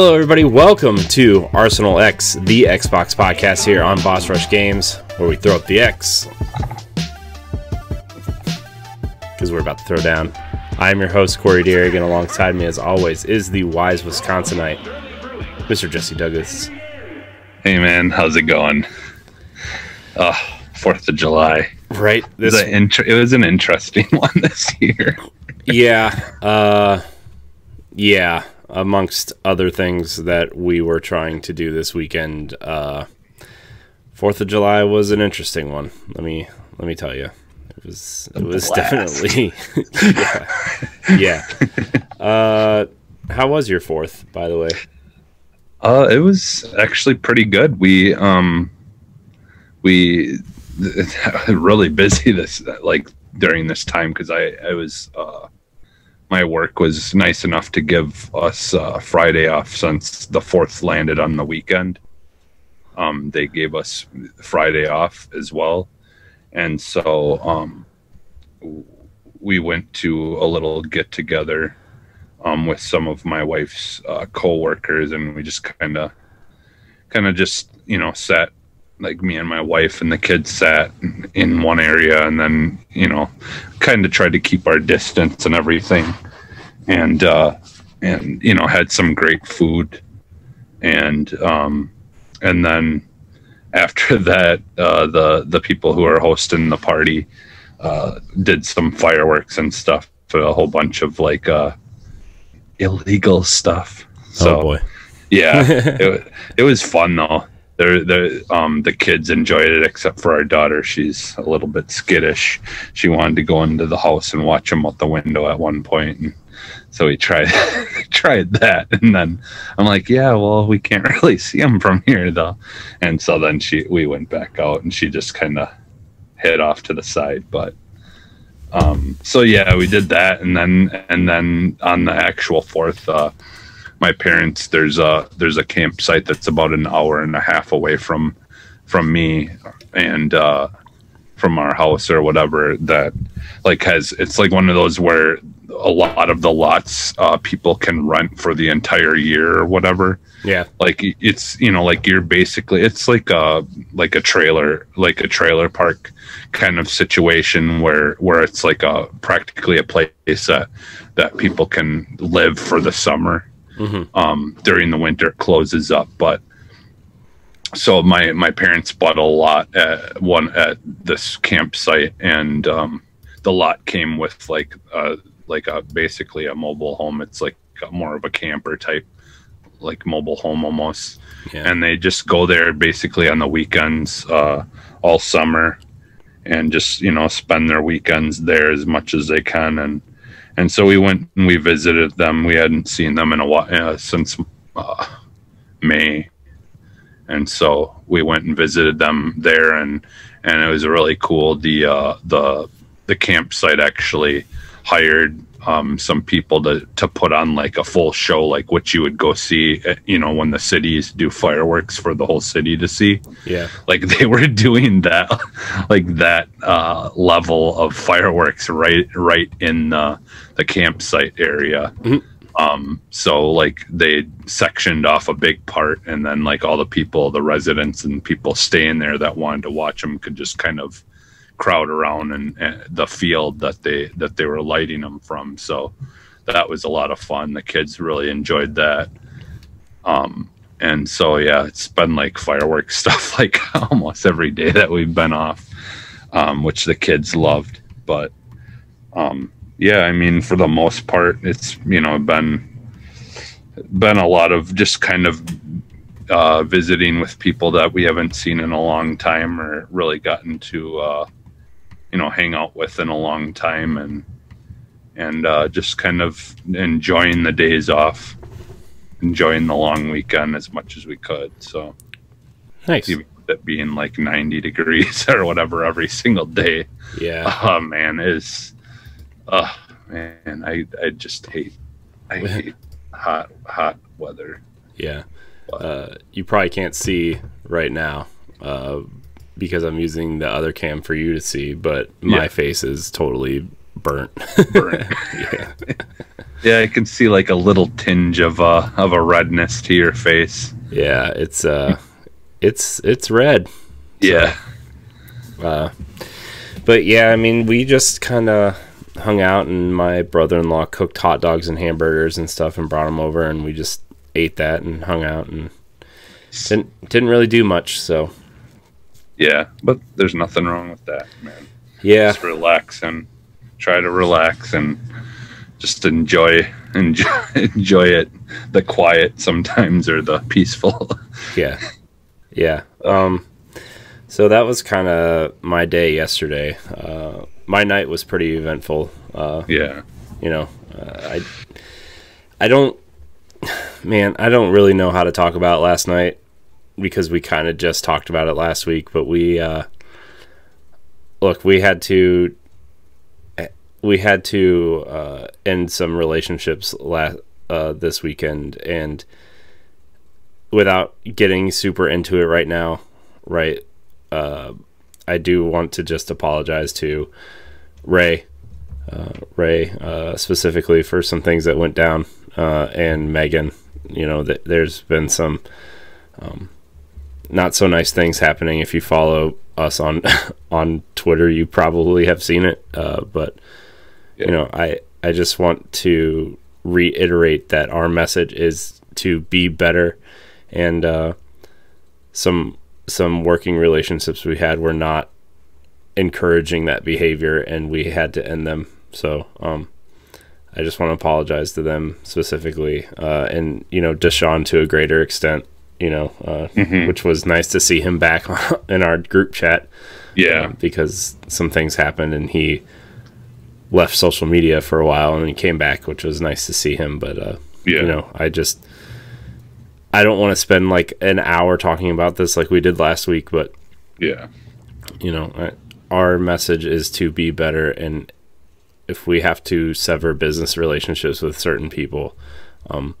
Hello, everybody. Welcome to Arsenal X, the Xbox podcast here on Boss Rush Games, where we throw up the X. Because we're about to throw down. I'm your host, Corey Deering, and alongside me, as always, is the wise Wisconsinite, Mr. Jesse Douglas. Hey, man. How's it going? Uh, 4th of July. Right? It was, an inter- it was an interesting one this year. yeah. Uh, yeah. Amongst other things that we were trying to do this weekend, uh, Fourth of July was an interesting one. Let me let me tell you, it was it was blast. definitely yeah yeah. Uh, how was your fourth, by the way? Uh, it was actually pretty good. We um, we really busy this like during this time because I I was uh, my work was nice enough to give us uh, Friday off since the fourth landed on the weekend. Um, they gave us Friday off as well, and so um, we went to a little get together um, with some of my wife's uh, co-workers and we just kind of kind of just you know sat like me and my wife and the kids sat in one area and then you know kind of tried to keep our distance and everything. And uh and you know had some great food. And um and then after that uh the the people who are hosting the party uh did some fireworks and stuff a whole bunch of like uh illegal stuff. So oh boy, yeah, it, it was fun though. They're, they're, um, the kids enjoyed it, except for our daughter. She's a little bit skittish. She wanted to go into the house and watch them out the window at one point, and so we tried tried that. And then I'm like, "Yeah, well, we can't really see them from here, though." And so then she we went back out, and she just kind of hid off to the side. But um, so yeah, we did that, and then and then on the actual fourth. Uh, my parents there's a there's a campsite that's about an hour and a half away from from me and uh from our house or whatever that like has it's like one of those where a lot of the lots uh people can rent for the entire year or whatever. Yeah, like it's you know like you're basically it's like a like a trailer like a trailer park kind of situation where where it's like a practically a place that that people can live for the summer hmm um, during the winter it closes up but so my my parents bought a lot at one at this campsite and um, the lot came with like uh like a basically a mobile home. It's like more of a camper type like mobile home almost. Yeah. and they just go there basically on the weekends uh, all summer and just you know spend their weekends there as much as they can. And and so we went and we visited them. We hadn't seen them in a while uh, since uh, may. And so we went and visited them there and and it was really cool. The uh the the campsite actually hired um, some people to to put on like a full show, like what you would go see, uh, you know, when the cities do fireworks for the whole city to see. yeah. Like they were doing that, like that uh, level of fireworks right right in the the campsite area. Mhm. Um, so like they sectioned off a big part, and then like all the people, the residents and people staying there that wanted to watch them could just kind of crowd around and, and the field that they that they were lighting them from. So that was a lot of fun. The kids really enjoyed that. Um, and so yeah, it's been like fireworks stuff like almost every day that we've been off, um, which the kids loved. But um, yeah, I mean, for the most part, it's you know been been a lot of just kind of uh, visiting with people that we haven't seen in a long time or really gotten to uh, you know hang out with in a long time and and uh, just kind of enjoying the days off enjoying the long weekend as much as we could so Nice. even with it being like 90 degrees or whatever every single day Yeah. oh man is uh man i i just hate i hate hot hot weather Yeah. Uh, you probably can't see right now uh, because I'm using the other cam for you to see, but my Yeah. face is totally burnt. burn yeah. Yeah, I can see like a little tinge of uh of a redness to your face. Yeah, it's uh, it's it's red. Yeah. Uh, but yeah, I mean, we just kind of hung out, and my brother-in-law cooked hot dogs and hamburgers and stuff, and brought them over, and we just ate that and hung out, and didn't didn't really do much. So Yeah, but there's nothing wrong with that, man. yeah, Just relax and try to relax and just enjoy enjoy enjoy it. The quiet sometimes or the peaceful. yeah, yeah. Um, so that was kind of my day yesterday. Uh, my night was pretty eventful. Uh, yeah. you know, uh, I I don't, man, I don't really know how to talk about last night because we kind of just talked about it last week. But we, uh, look, we had to, we had to uh, end some relationships last uh, this weekend, and without getting super into it right now, right? Uh, I do want to just apologize to Ray uh, Ray uh, specifically for some things that went down, uh, and Megan. You know, th- there's been some um, not so nice things happening. If you follow us on on Twitter, you probably have seen it. Uh, but you know, I I just want to reiterate that our message is to be better, and uh, some some working relationships we had were not encouraging that behavior and we had to end them. So um i just want to apologize to them specifically. Uh and you know deshaun to a greater extent you know uh which was nice to see him back in our group chat Yeah. um, because some things happened and he left social media for a while and he came back which was nice to see him but uh Yeah. you know i just i don't want to spend like an hour talking about this like we did last week but Yeah. you know I- our message is to be better and if we have to sever business relationships with certain people um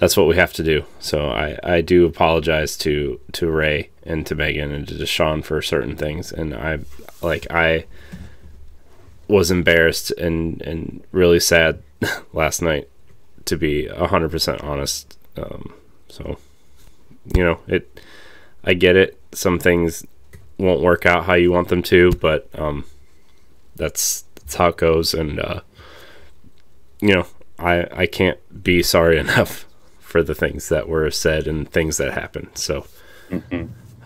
that's what we have to do. So i i do apologize to to ray and to megan and to deshaun for certain things. And i like i was embarrassed and and really sad last night to be 100% honest. Um so you know it i get it. Some things won't work out how you want them to, but um, that's that's how it goes. And uh, you know, I I can't be sorry enough for the things that were said and things that happened. So,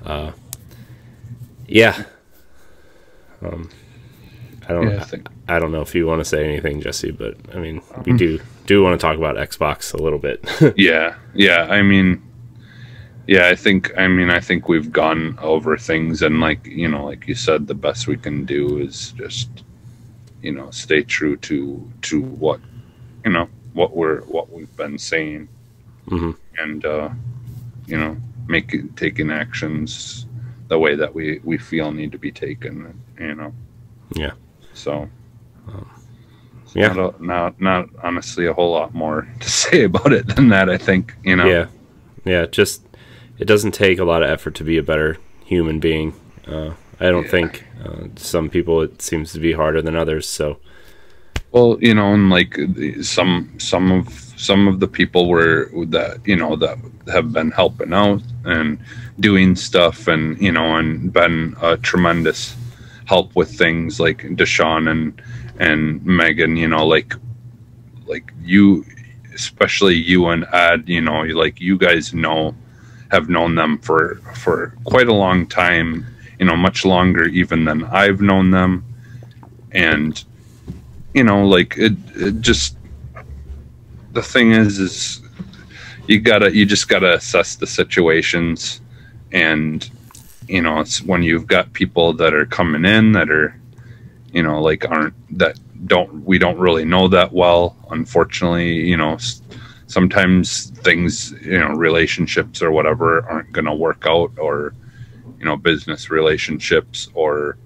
uh, yeah. Um, I don't. Yeah, I think I don't know if you want to say anything, Jesse, but I mean, we do do want to talk about Xbox a little bit. Yeah, yeah. I mean, yeah. I think. I mean, I think we've gone over things, and like you know, like you said, the best we can do is just, you know, stay true to to what, you know, what we're what we've been saying, Mhm. and uh, you know, making taking actions the way that we we feel need to be taken. You know. Yeah. So. yeah. Not, a, not not honestly a whole lot more to say about it than that. I think you know. Yeah, yeah. Just it doesn't take a lot of effort to be a better human being. Uh, I don't Yeah. think uh, some people it seems to be harder than others. So Well, you know, and like some some of some of the people were that you know that have been helping out and doing stuff, and you know, and been a tremendous help with things like Deshaun and and Megan. You know, like like you, especially you and Ed. You know, like you guys know have known them for for quite a long time. You know, much longer even than I've known them, and you know like it, it just the thing is is you gotta you just gotta assess the situations and you know it's when you've got people that are coming in that are you know like aren't that don't we don't really know that well unfortunately you know sometimes things you know relationships or whatever aren't going to work out or you know business relationships or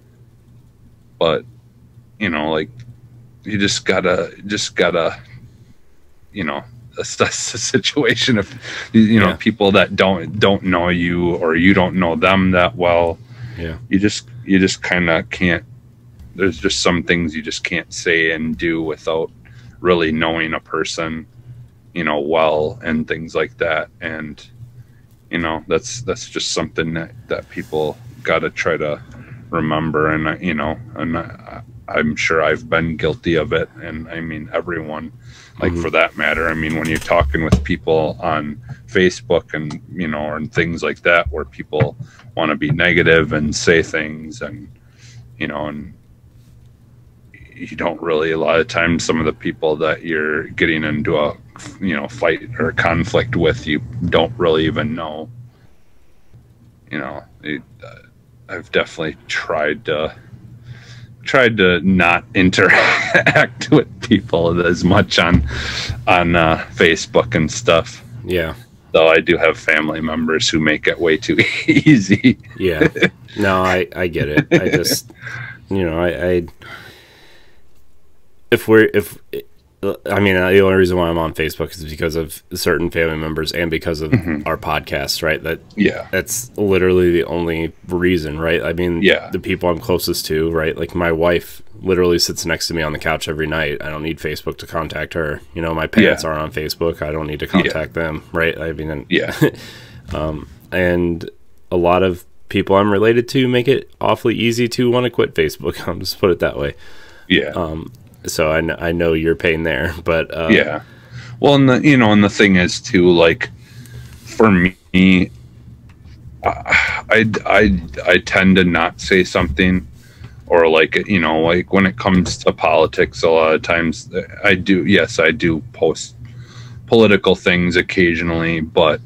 but you know like you just gotta just gotta you know assess the situation if you know Yeah. people that don't don't know you or you don't know them that well Yeah. you just you just kind of can't there's just some things you just can't say and do without really knowing a person, you know, well and things like that. And you know, that's that's just something that that people got to try to remember. And you know, and I, I'm sure I've been guilty of it. And I mean, everyone, like Mhm. for that matter. I mean, when you're talking with people on Facebook and you know, and things like that, where people want to be negative and say things, and you know, and you don't really a lot of times some of the people that you're getting into a you know fight or conflict with you don't really even know you know it, uh, i've definitely tried to tried to not interact with people as much on on uh, facebook and stuff Yeah. though i do have family members who make it way too easy Yeah. No, I I get it. I just you know, I, I if we're if I mean, the only reason why I'm on Facebook is because of certain family members and because of Mhm. our podcast, right? That yeah that's literally the only reason, right? I mean, Yeah. the people I'm closest to, right? Like my wife literally sits next to me on the couch every night. I don't need Facebook to contact her. You know, my parents Yeah. aren't on Facebook. I don't need to contact them, right? I mean, and- yeah and a lot of people I'm related to make it awfully easy to want to quit Facebook. I'll just put it that way. yeah Um, so I, I know your pain there, but uh, yeah. Well and the you know and the thing is too like for me I, I i tend to not say something or like you know like when it comes to politics a lot of times i do yes i do post political things occasionally but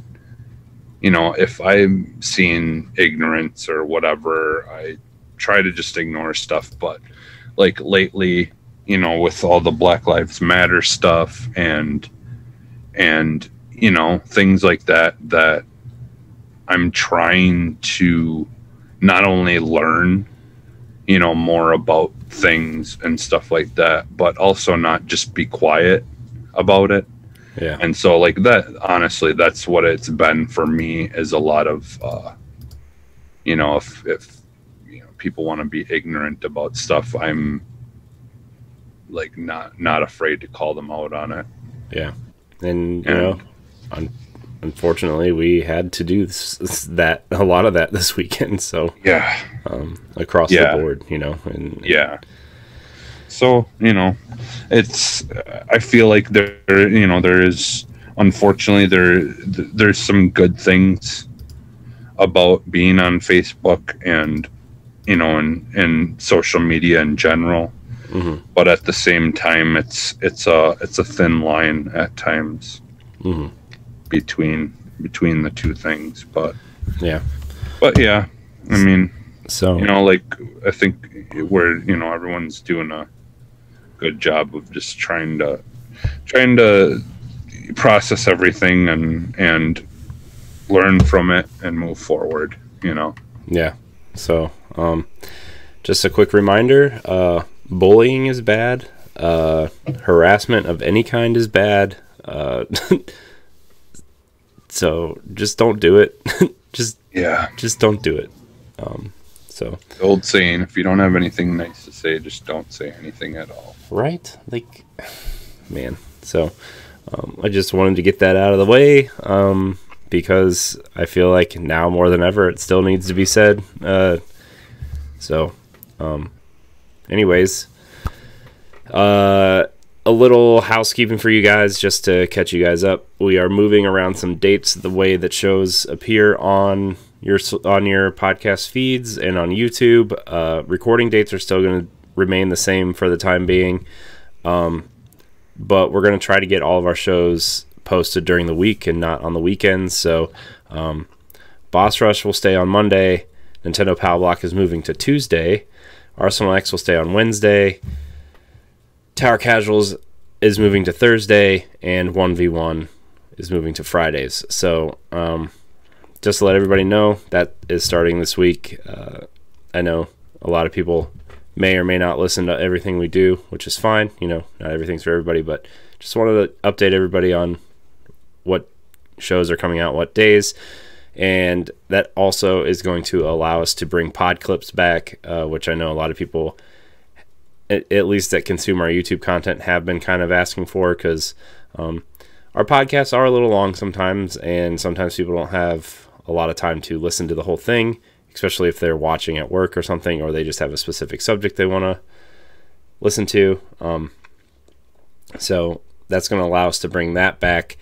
you know if i'm seeing ignorance or whatever i try to just ignore stuff but like lately you know with all the black lives matter stuff and and you know things like that that i'm trying to not only learn you know more about things and stuff like that but also not just be quiet about it. Yeah, and so like that honestly that's what it's been for me is a lot of uh you know if if you know people want to be ignorant about stuff i'm like not not afraid to call them out on it yeah. And you And- know, un- unfortunately, we had to do this, this- that a lot of that this weekend. So yeah um, across Yeah. the board, you know, and yeah so you know it's i feel like there you know there is unfortunately there there's some good things about being on facebook and you know and and social media in general Mhm. but at the same time it's it's a it's a thin line at times Mhm. between between the two things but yeah. but yeah i mean So you know like i think where you know everyone's doing a good job of just trying to trying to process everything and and learn from it and move forward you know Yeah. So, um, just a quick reminder: uh, bullying is bad. Uh, harassment of any kind is bad. Uh, so just don't do it. just yeah just don't do it. Um, so the old saying if you don't have anything nice to say just don't say anything at all right, like, man. So um, I just wanted to get that out of the way um, because I feel like now more than ever it still needs to be said. Uh, so, um, anyways, uh, a little housekeeping for you guys just to catch you guys up. We are moving around some dates the way that shows appear on your on your podcast feeds and on YouTube. Uh, recording dates are still going to remain the same for the time being, um, but we're going to try to get all of our shows posted during the week and not on the weekends. So, um, Boss Rush will stay on Monday. Nintendo Power Block is moving to Tuesday. Arsenal X will stay on Wednesday. Tower Casuals is moving to Thursday, and 1v1 is moving to Fridays. So, um, just to let everybody know, that is starting this week. Uh, I know a lot of people may or may not listen to everything we do, which is fine. You know, not everything's for everybody, but just wanted to update everybody on what shows are coming out what days. And that also is going to allow us to bring pod clips back, uh, which I know a lot of people at, at least that consume our YouTube content have been kind of asking for because um, our podcasts are a little long sometimes, and sometimes people don't have a lot of time to listen to the whole thing, especially if they're watching at work or something, or they just have a specific subject they want to listen to. Um, so that's going to allow us to bring that back.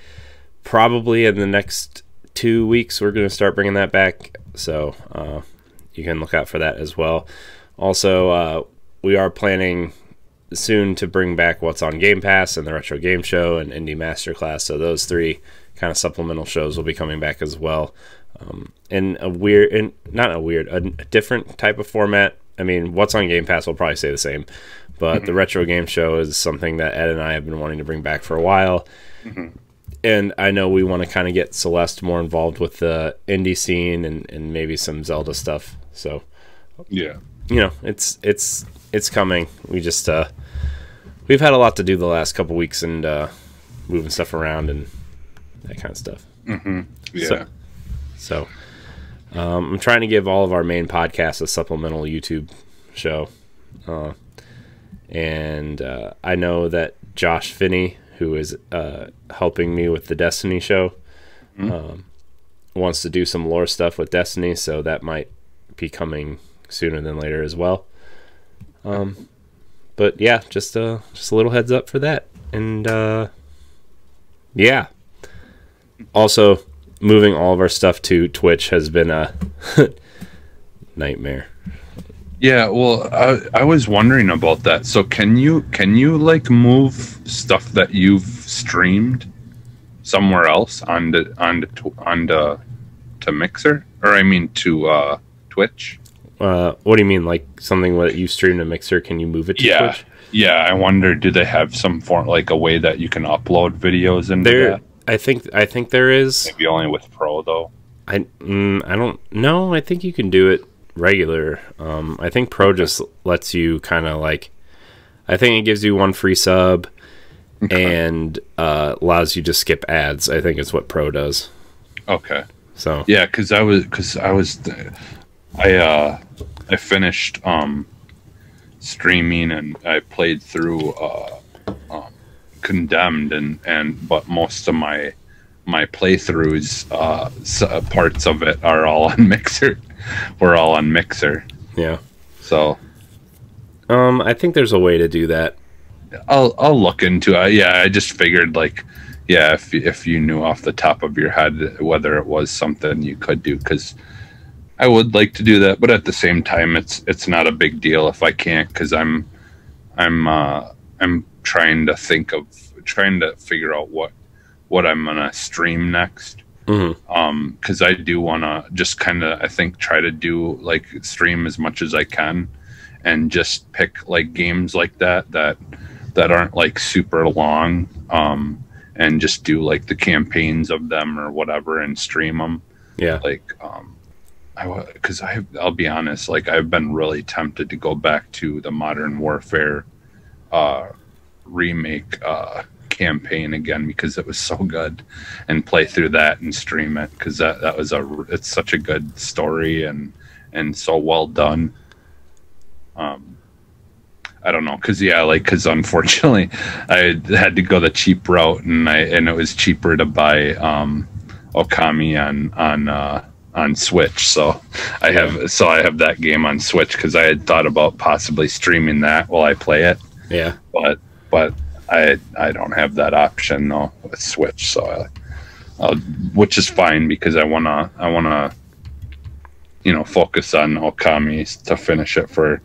Probably in the next two weeks, we're going to start bringing that back. So uh, you can look out for that as well. Also, uh, we are planning soon to bring back what's on Game Pass and the Retro Game Show and Indie Masterclass. So those three kind of supplemental shows will be coming back as well. Um, in a weird, in not a weird, a, a, different type of format. I mean, what's on Game Pass will probably stay the same, but mm-hmm. the Retro Game Show is something that Ed and I have been wanting to bring back for a while. Mm-hmm. And I know we want to kind of get Celeste more involved with the indie scene and, and maybe some Zelda stuff. So, yeah, you know, it's it's it's coming. We just uh, we've had a lot to do the last couple weeks and uh, moving stuff around and that kind of stuff. Mm-hmm. Yeah. So, so um, I'm trying to give all of our main podcasts a supplemental YouTube show, uh, and uh, I know that Josh Finney, who is uh, helping me with the Destiny show, mm-hmm. um, wants to do some lore stuff with Destiny, so that might be coming sooner than later as well. Um, but yeah, just uh, just a little heads up for that, and uh, yeah. Also, moving all of our stuff to Twitch has been a nightmare. Yeah, well, I, I was wondering about that. So can you can you like move stuff that you've streamed somewhere else onto onto onto to Mixer or I mean to uh, Twitch? Uh, what do you mean? Like something that you stream to Mixer? Can you move it to yeah. Twitch? Yeah, I wonder. Do they have some form like a way that you can upload videos into there, that? I think I think there is. Maybe only with Pro though. I mm, I don't know. I think you can do it regular. Um, I think Pro just lets you kind of like. I think it gives you one free sub, okay. and uh, allows you to skip ads. I think it's what Pro does. Okay. So yeah, because I was because I was I uh I finished um streaming and I played through uh um, condemned and and but most of my my playthroughs uh parts of it are all on mixer. We're all on mixer. Yeah. So. Um i think there's a way to do that. I'll i'll look into it. Yeah i just figured like yeah if if you knew off the top of your head whether it was something you could do because I would like to do that, but at the same time, it's it's not a big deal if I can't because I'm I'm uh, I'm trying to think of trying to figure out what what I'm gonna stream next. Mm-hmm. Um, because I do want to just kind of I think try to do like stream as much as I can, and just pick like games like that that that aren't like super long. Um, and just do like the campaigns of them or whatever and stream them. Yeah. Like um I because I I'll be honest, like I've been really tempted to go back to the Modern Warfare uh, remake uh, campaign again because it was so good, and play through that and stream it because that that was a it's such a good story and and so well done. Um, I don't know, cause yeah, like, cause unfortunately, I had to go the cheap route, and I and it was cheaper to buy um, Okami on on uh, on Switch. So I have so I have that game on Switch because I had thought about possibly streaming that while I play it. Yeah, but but I I don't have that option though with Switch. So I, I'll, which is fine because I wanna I wanna you know focus on Okami to finish it for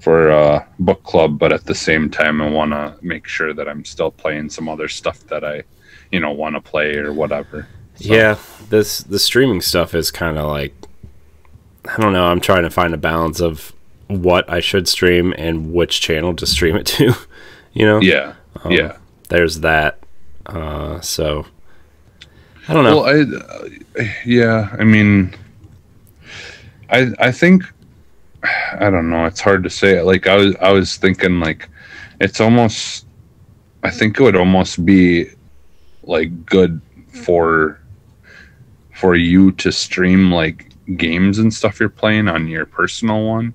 for uh, book club, but at the same time I want to make sure that I'm still playing some other stuff that I you know want to play or whatever. So. Yeah, this the streaming stuff is kind of like I don't know. I'm trying to find a balance of what I should stream and which channel to stream it to. you know? Yeah. Um, yeah. There's that. Uh, so I don't know. Well, I uh, yeah. I mean, I I think I don't know. It's hard to say. Like I was I was thinking like it's almost. I think it would almost be like good for for you to stream like games and stuff you're playing on your personal one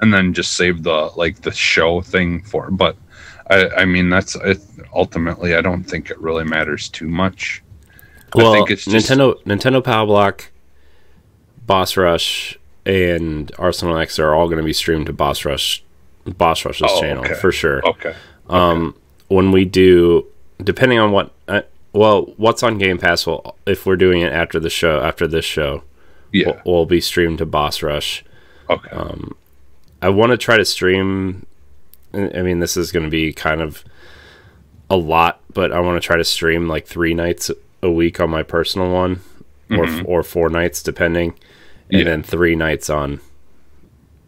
and then just save the like the show thing for. But I, I mean, that's it, ultimately. I don't think it really matters too much. Well, I think it's just, Nintendo Nintendo Power Block, Boss Rush, and Arsenal X are all going to be streamed to Boss Rush, Boss Rush's Oh, channel okay. for sure. Okay. Um, when we do, depending on what, uh, well, what's on Game Pass will, if we're doing it after the show, after this show, Yeah. will, will be streamed to Boss Rush. Okay. um, I want to try to stream. I mean, this is going to be kind of a lot, but I want to try to stream like three nights a week on my personal one, or or four nights depending, and Mm-hmm. Yeah. then three nights on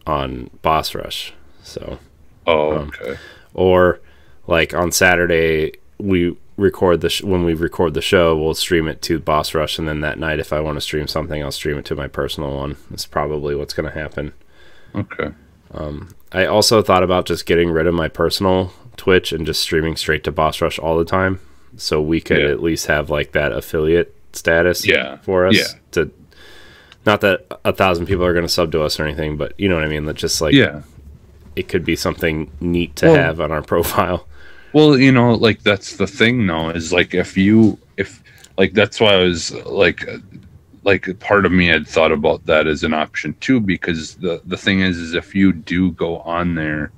on Boss Rush. So, oh, um, okay. or like on Saturday we record the sh- when we record the show, we'll stream it to Boss Rush, and then that night if I want to stream something, I'll stream it to my personal one. That's probably what's going to happen. Okay. I also thought about just getting rid of my personal Twitch and just streaming straight to Boss Rush all the time, so we could Yeah. at least have like that affiliate status Yeah. for us. Yeah. To not that a thousand people are going to sub to us or anything, but you know what I mean. That just like Yeah. it could be something neat to Well- have on our profile. Well, you know, like that's the thing though, is like if you if like that's why I was like like part of me had thought about that as an option too, because the the thing is is if you do go on there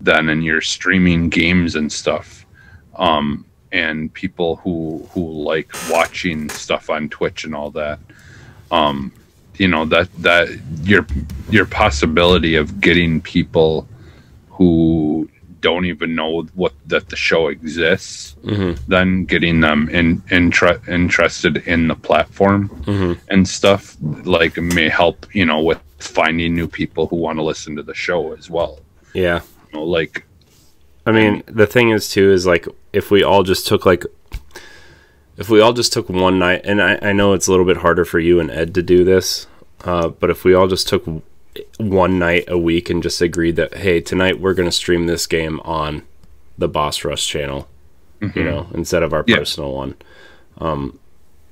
then and you're streaming games and stuff, um and people who who like watching stuff on Twitch and all that, um, you know, that that your your possibility of getting people who don't even know what that the show exists hmm then getting them in, intre- interested in the platform hmm and stuff like may help you know with finding new people who want to listen to the show as well. Yeah. you know, like I mean, the thing is too is like if we all just took like if we all just took one night, and I, I know it's a little bit harder for you and Ed to do this, uh, but if we all just took one night a week and just agreed that hey, tonight we're going to stream this game on the Boss Rush channel, you know, instead of our Mm-hmm. Yeah. personal one, um,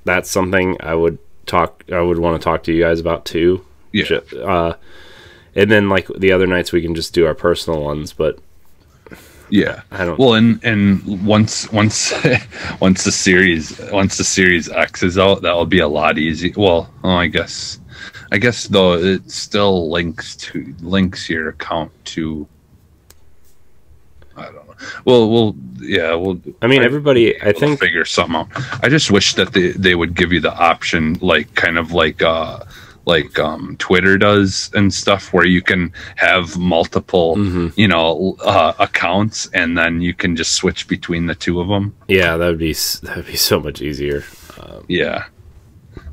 that's something I would talk. I would want to talk to you guys about too. yeah Uh, and then like the other nights we can just do our personal ones, but yeah I don't. well and and once once once the series once the series x is out that'll be a lot easier well oh, i guess i guess though it still links to links your account to i don't know well we'll yeah we'll I mean, everybody. I we'll think figure something out i just wish that they, they would give you the option like kind of like uh like um twitter does and stuff where you can have multiple Mhm. you know uh, accounts and then you can just switch between the two of them Yeah, that would be that would be so much easier. yeah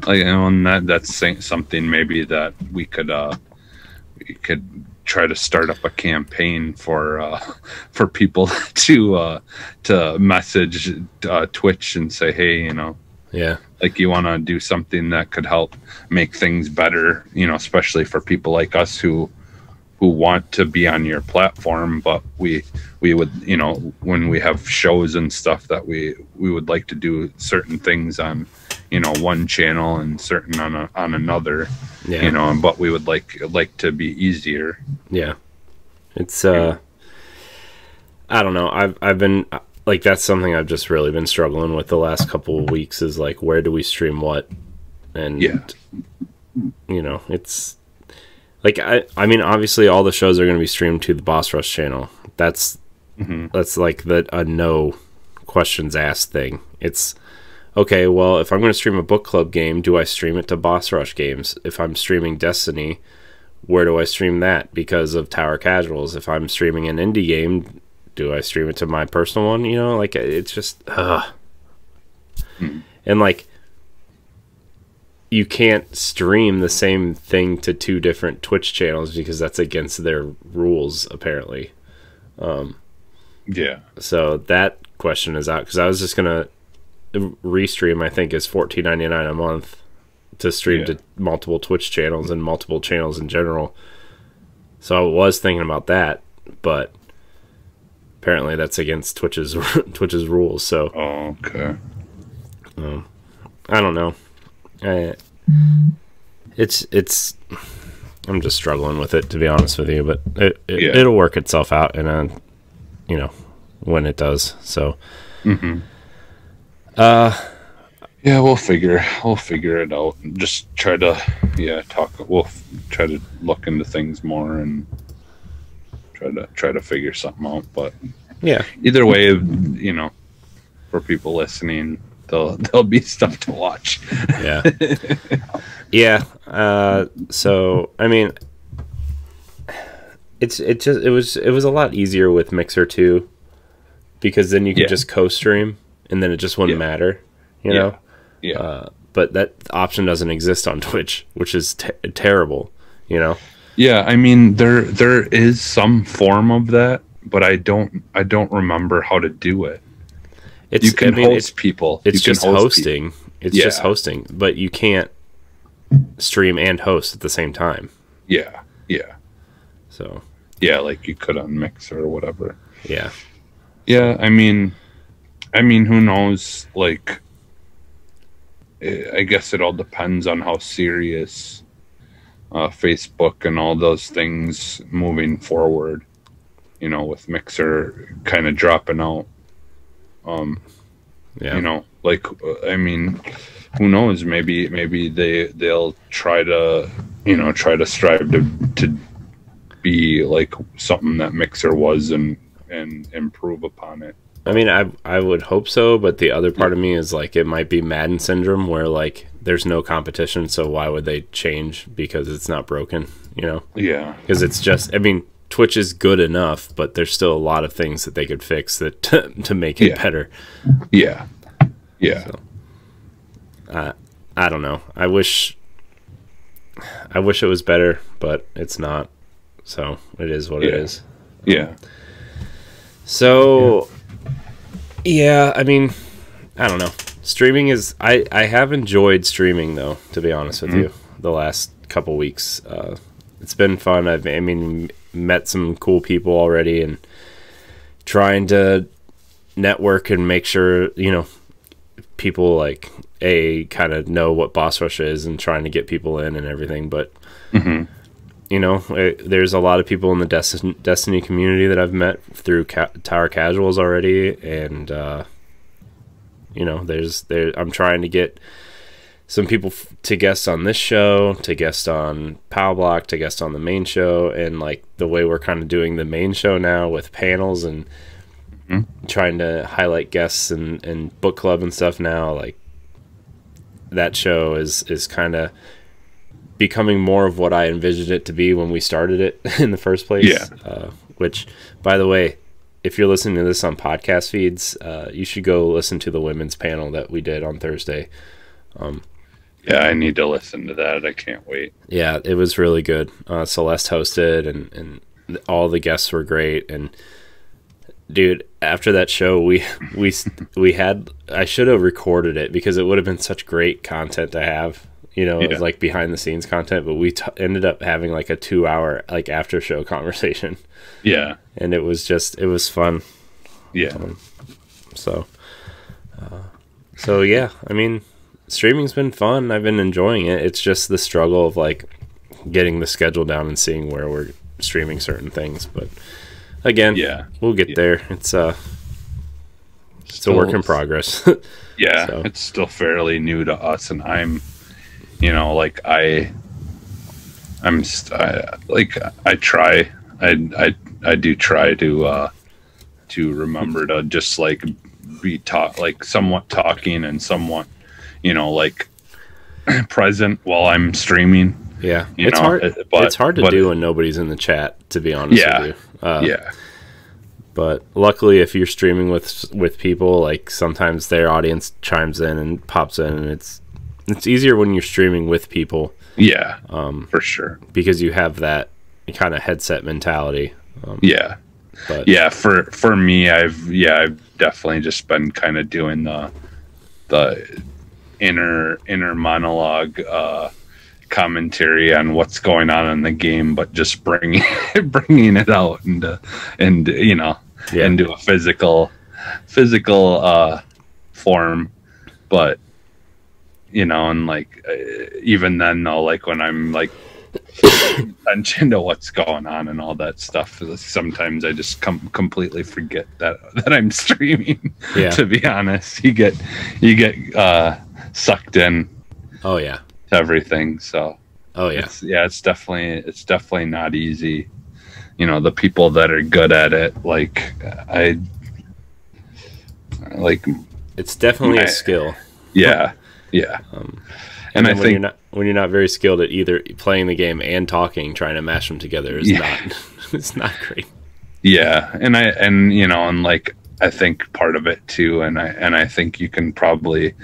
like you know, and that that's something maybe that we could uh we could try to start up a campaign for uh for people to uh to message uh, twitch and say hey you know Yeah, like you want to do something that could help make things better you know especially for people like us who who want to be on your platform but we we would you know when we have shows and stuff that we we would like to do certain things on you know one channel and certain on a, on another yeah, you know but we would like like to be easier yeah. It's uh, I don't know. I've I've been like that's something I've just really been struggling with the last couple of weeks. Is like where do we stream what, and Yeah. you know it's like I I mean obviously all the shows are going to be streamed to the Boss Rush channel. That's Mhm. that's like the a no questions asked thing. It's okay. Well, if I'm going to stream a book club game, do I stream it to Boss Rush games? If I'm streaming Destiny, where do I stream that? Because of Tower Casuals. If I'm streaming an indie game, do I stream it to my personal one? You know, like it's just, ugh. and like you can't stream the same thing to two different Twitch channels because that's against their rules apparently. Um, yeah So that question is out because I was just gonna restream. I think is fourteen ninety nine a month to stream Yeah. to multiple Twitch channels and multiple channels in general. So I was thinking about that, but apparently that's against Twitch's Twitch's rules. So oh, okay I don't know. I, it's it's I'm just struggling with it to be honest with you, but it, it Yeah. it'll work itself out, and you know when it does. So Mm-hmm. Uh, Yeah, we'll figure we'll figure it out. Just try to yeah talk. We'll f- try to look into things more and try to try to figure something out. But yeah, either way, you know, for people listening, there'll there'll be stuff to watch. yeah, yeah. Uh, so I mean, it's it just it was it was a lot easier with Mixer too, because then you could Yeah. just co-stream, and then it just wouldn't Yeah. matter, you Yeah. know. Yeah, Uh, but that option doesn't exist on Twitch, which is te- terrible, you know. yeah. I mean, there there is some form of that, but I don't I don't remember how to do it. It's You can I mean, host people. It's just host people. hosting. It's just hosting, but you can't stream and host at the same time. Yeah, yeah, So yeah. Like you could on Mixer or whatever. yeah, Yeah, I mean, I mean, who knows? Like, eh, I guess it all depends on how serious uh, Facebook and all those things moving forward. You know, with Mixer kind of dropping out. Um, yeah, you know, like I mean, who knows? Maybe maybe they they'll try to you know try to strive to to be like something that Mixer was and and improve upon it. I mean, I I would hope so, but the other part of me is like it might be Madden syndrome, where like there's no competition, so why would they change because it's not broken, you know? Yeah. Because it's just, I mean, Twitch is good enough, but there's still a lot of things that they could fix that to make it Yeah. better. Yeah. Yeah. I don't know. I wish I wish it was better, but it's not. So it is what it Yeah. is. Yeah. So yeah, I mean, I don't know. Streaming is I I have enjoyed streaming though, to be honest with you. The last couple weeks, uh, it's been fun. I've I mean met some cool people already and trying to network and make sure you know people like a kind of know what boss rush is and trying to get people in and everything but hmm you know eh, there's a lot of people in the Destiny, Destiny community that I've met through ca- Tower Casuals already and uh you know there's there I'm trying to get some people f- to guest on this show to guest on Pow Block to guest on the main show and like the way we're kind of doing the main show now with panels and Mhm. trying to highlight guests and and book club and stuff now like that show is is kind of becoming more of what I envisioned it to be when we started it in the first place. Yeah. Uh, which, by the way, if you're listening to this on podcast feeds, uh, you should go listen to the women's panel that we did on Thursday. Yeah. I need to listen to that. I can't wait. Yeah, it was really good. Uh, Celeste hosted, and and all the guests were great. And dude, after that show, we we we had I should have recorded it because it would have been such great content to have. You know, Yeah. like behind the scenes content, but we t- ended up having like a two hour like after show conversation, Yeah. and it was just it was fun. Yeah. So, uh, so yeah, I mean, streaming's been fun. I've been enjoying it. It's just the struggle of like getting the schedule down and seeing where we're streaming certain things. But again, Yeah. we'll get Yeah. there. It's uh, it's a work in progress. Yeah, So- it's still fairly new to us, and I'm, you know, like I, I'm I, like I try, I I I do try to uh to remember to just like be talk like somewhat talking and somewhat, you know, like present while I'm streaming. yeah, it's know, hard. but- it's hard to but- do when nobody's in the chat. To be honest Yeah. with you. Uh, yeah, But luckily, if you're streaming with with people, like sometimes their audience chimes in and pops in, and it's it's easier when you're streaming with people yeah, um, for sure. because you have that kind of headset mentality. Um, Yeah, but yeah for for me i've yeah i've definitely just been kind of doing the the inner inner monologue uh commentary on what's going on in the game but just bringing bringing it out and uh, and you know Yeah. into a physical physical uh form but you know and like uh, even then though like when i'm like attention to what's going on and all that stuff. Sometimes I just com- completely forget that that I'm streaming. Yeah. to be honest, you get you get uh, sucked in Oh yeah. to everything. So Oh yeah. it's, yeah, it's definitely it's definitely not easy. You know, the people that are good at it, like I, like It's definitely I- a skill. yeah, yeah, Um, and I when think you're not when you're not very skilled at either playing the game and talking, trying to mash them together is Yeah. not it's not great. Yeah, and I and you know, and like I think part of it too, and I and I think you can probably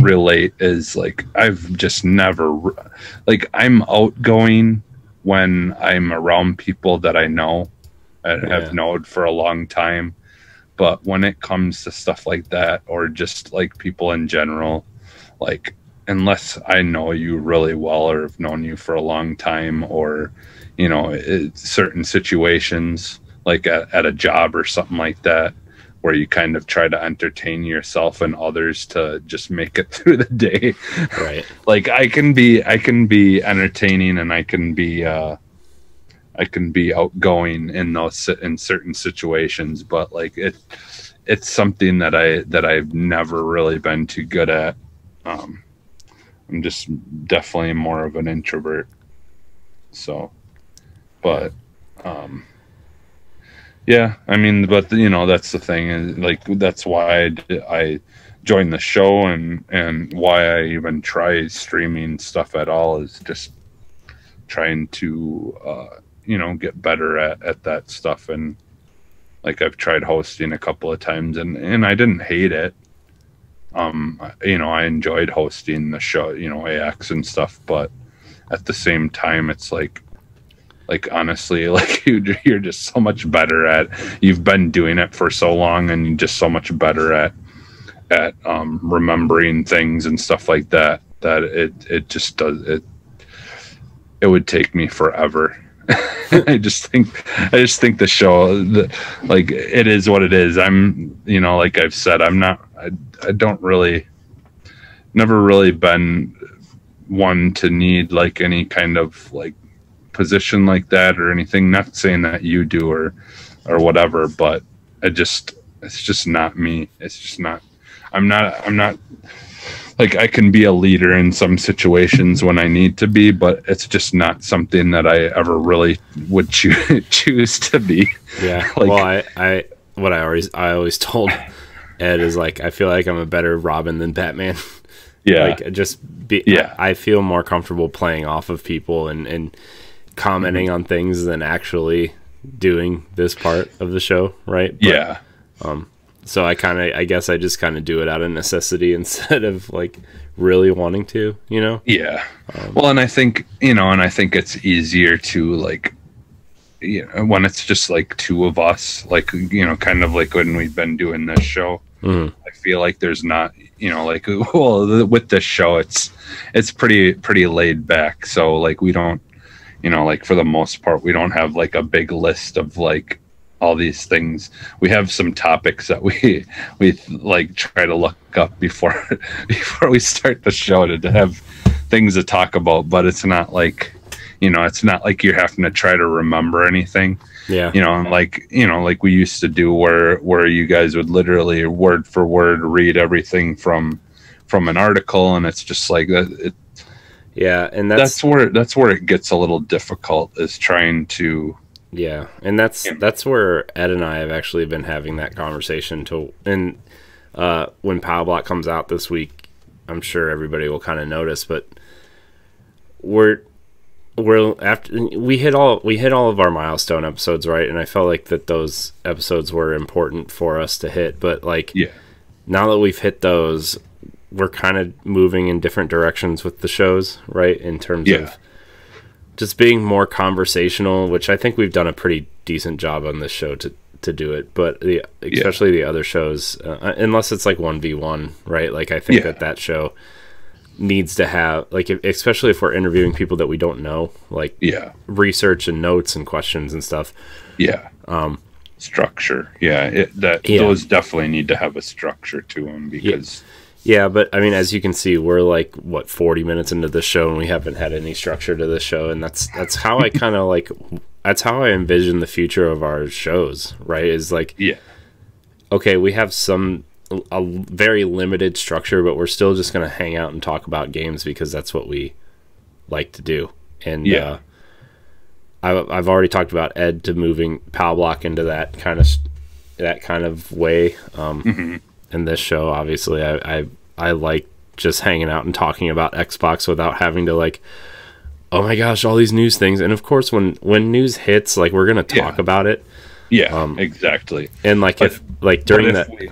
relate is like I've just never like I'm outgoing when I'm around people that I know and Yeah. have known for a long time, but when it comes to stuff like that or just like people in general, like unless I know you really well or have known you for a long time or you know it, certain situations like at, at a job or something like that where you kind of try to entertain yourself and others to just make it through the day Right. like i can be i can be entertaining and i can be uh i can be outgoing in those in certain situations but like it it's something that i that i've never really been too good at um i'm just definitely more of an introvert. So but um yeah i mean but you know that's the thing is like that's why I, I joined the show and and why i even try streaming stuff at all is just trying to uh you know get better at at that stuff and like i've tried hosting a couple of times and and i didn't hate it um you know i enjoyed hosting the show you know ax and stuff but at the same time it's like like honestly like you- you're just so much better at you've been doing it for so long and you're just so much better at at um remembering things and stuff like that that it it just does it it would take me forever. I just think i just think the show the, like it is what it is. I'm you know like i've said i'm not i, I don't really never really been one to need like any kind of like position like that or anything. Not saying that you do or or whatever but i just it's just not me. It's just not i'm not i'm not like i can be a leader in some situations when i need to be but it's just not something that i ever really would choo- choose to be. Yeah. Like- well, I, I, what I always, I always told Ed is like, I feel like I'm a better Robin than Batman. yeah Like, just be, Yeah. I, I feel more comfortable playing off of people and, and commenting Mm-hmm. on things than actually doing this part of the show. Right. But- yeah Um So I kind of, I guess I just kind of do it out of necessity instead of like really wanting to, you know? Yeah. Um, well, and I think, you know, and I think it's easier to like, you know, when it's just like two of us, like, you know, kind of like when we've been doing this show, Mhm. I feel like there's not, you know, like, well, with this show, it's, it's pretty, pretty laid back. So like, we don't, you know, like for the most part, we don't have like a big list of like, all these things we have some topics that we we like try to look up before before we start the show to, to have things to talk about but it's not like you know it's not like you're having to try to remember anything Yeah. you know like you know like we used to do where where you guys would literally word for word read everything from from an article and it's just like that it, Yeah. And that's, that's, where that's where it gets a little difficult is trying to Yeah, and that's Yeah. that's where Ed and I have actually been having that conversation. To and uh, when Power Block comes out this week, I'm sure everybody will kind of notice. But we're we're after we hit all we hit all of our milestone episodes right, and I felt like that those episodes were important for us to hit. But like yeah now that we've hit those, we're kind of moving in different directions with the shows, right? In terms Yeah. of just being more conversational, which I think we've done a pretty decent job on this show to to do it. But the especially the other shows, uh, unless it's like one v one, right? Like I think Yeah. that that show needs to have like if, especially if we're interviewing people that we don't know, like yeah research and notes and questions and stuff. Yeah. Um, structure. Yeah. It, that Yeah. those definitely need to have a structure to them because Yeah, but I mean, as you can see, we're like what forty minutes into the show, and we haven't had any structure to the show, and that's that's how I kind of like that's how I envision the future of our shows. Right? Is like, Yeah. okay, we have some a very limited structure, but we're still just gonna hang out and talk about games because that's what we like to do. And Yeah. uh, I've I've already talked about Ed to moving Power Block into that kind of that kind of way. Um, In this show, obviously, I, I I like just hanging out and talking about Xbox without having to like, oh my gosh, all these news things. And of course, when when news hits, like we're gonna talk Yeah. about it. Yeah. Um, exactly. And like But- if like during that, we-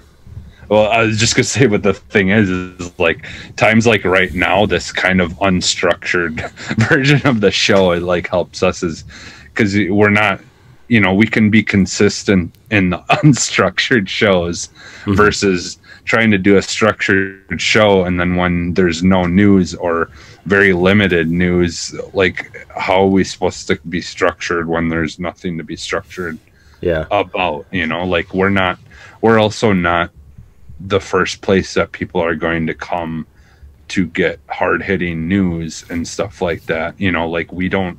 well, I was just gonna say, but the thing is, is like times like right now, this kind of unstructured version of the show it like helps us is because we're not, you know, we can be consistent in the unstructured shows Mhm. versus trying to do a structured show and then when there's no news or very limited news like how are we supposed to be structured when there's nothing to be structured yeah, about you know like we're not we're also not the first place that people are going to come to get hard hitting news and stuff like that you know like we don't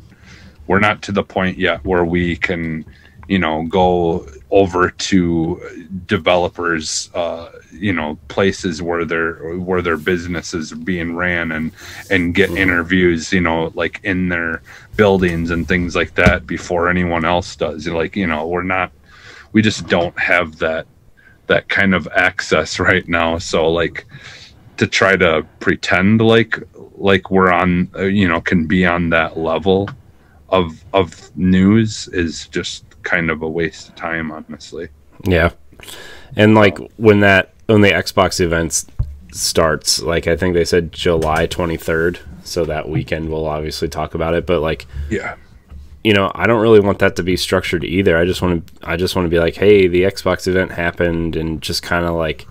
we're not to the point yet where we can you know go over to developers uh you know places where their where their businesses are being ran and and get Mhm. interviews you know like in their buildings and things like that before anyone else does like you know we're not we just don't have that that kind of access right now so like to try to pretend like like we're on uh, you know can be on that level of of news is just kind of a waste of time honestly yeah. And like when that when the Xbox events starts, like I think they said July twenty third. So that weekend we'll obviously talk about it. But like yeah you know, I don't really want that to be structured either. I just want to I just want to be like, hey, the Xbox event happened, and just kind of like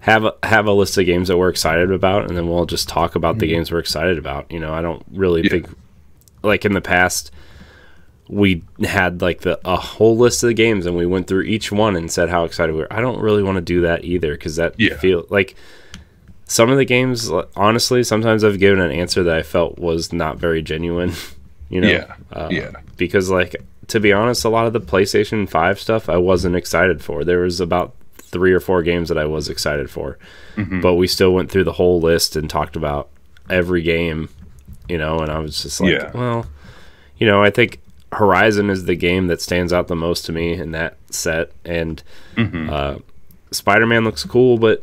have a, have a list of games that we're excited about, and then we'll just talk about the mm-hmm. games we're excited about. You know, I don't really Yeah. think like in the past we had like the a whole list of the games and we went through each one and said how excited we were. I don't really want to do that either because that Yeah. feel like some of the games honestly sometimes I've given an answer that I felt was not very genuine. You know, Yeah. Uh, Yeah. Because like to be honest, a lot of the PlayStation Five stuff I wasn't excited for. There was about three or four games that I was excited for, Mhm. but we still went through the whole list and talked about every game. You know, and I was just like, Yeah. well, you know, I think Horizon is the game that stands out the most to me in that set, and Mhm. uh, Spider Man looks cool, but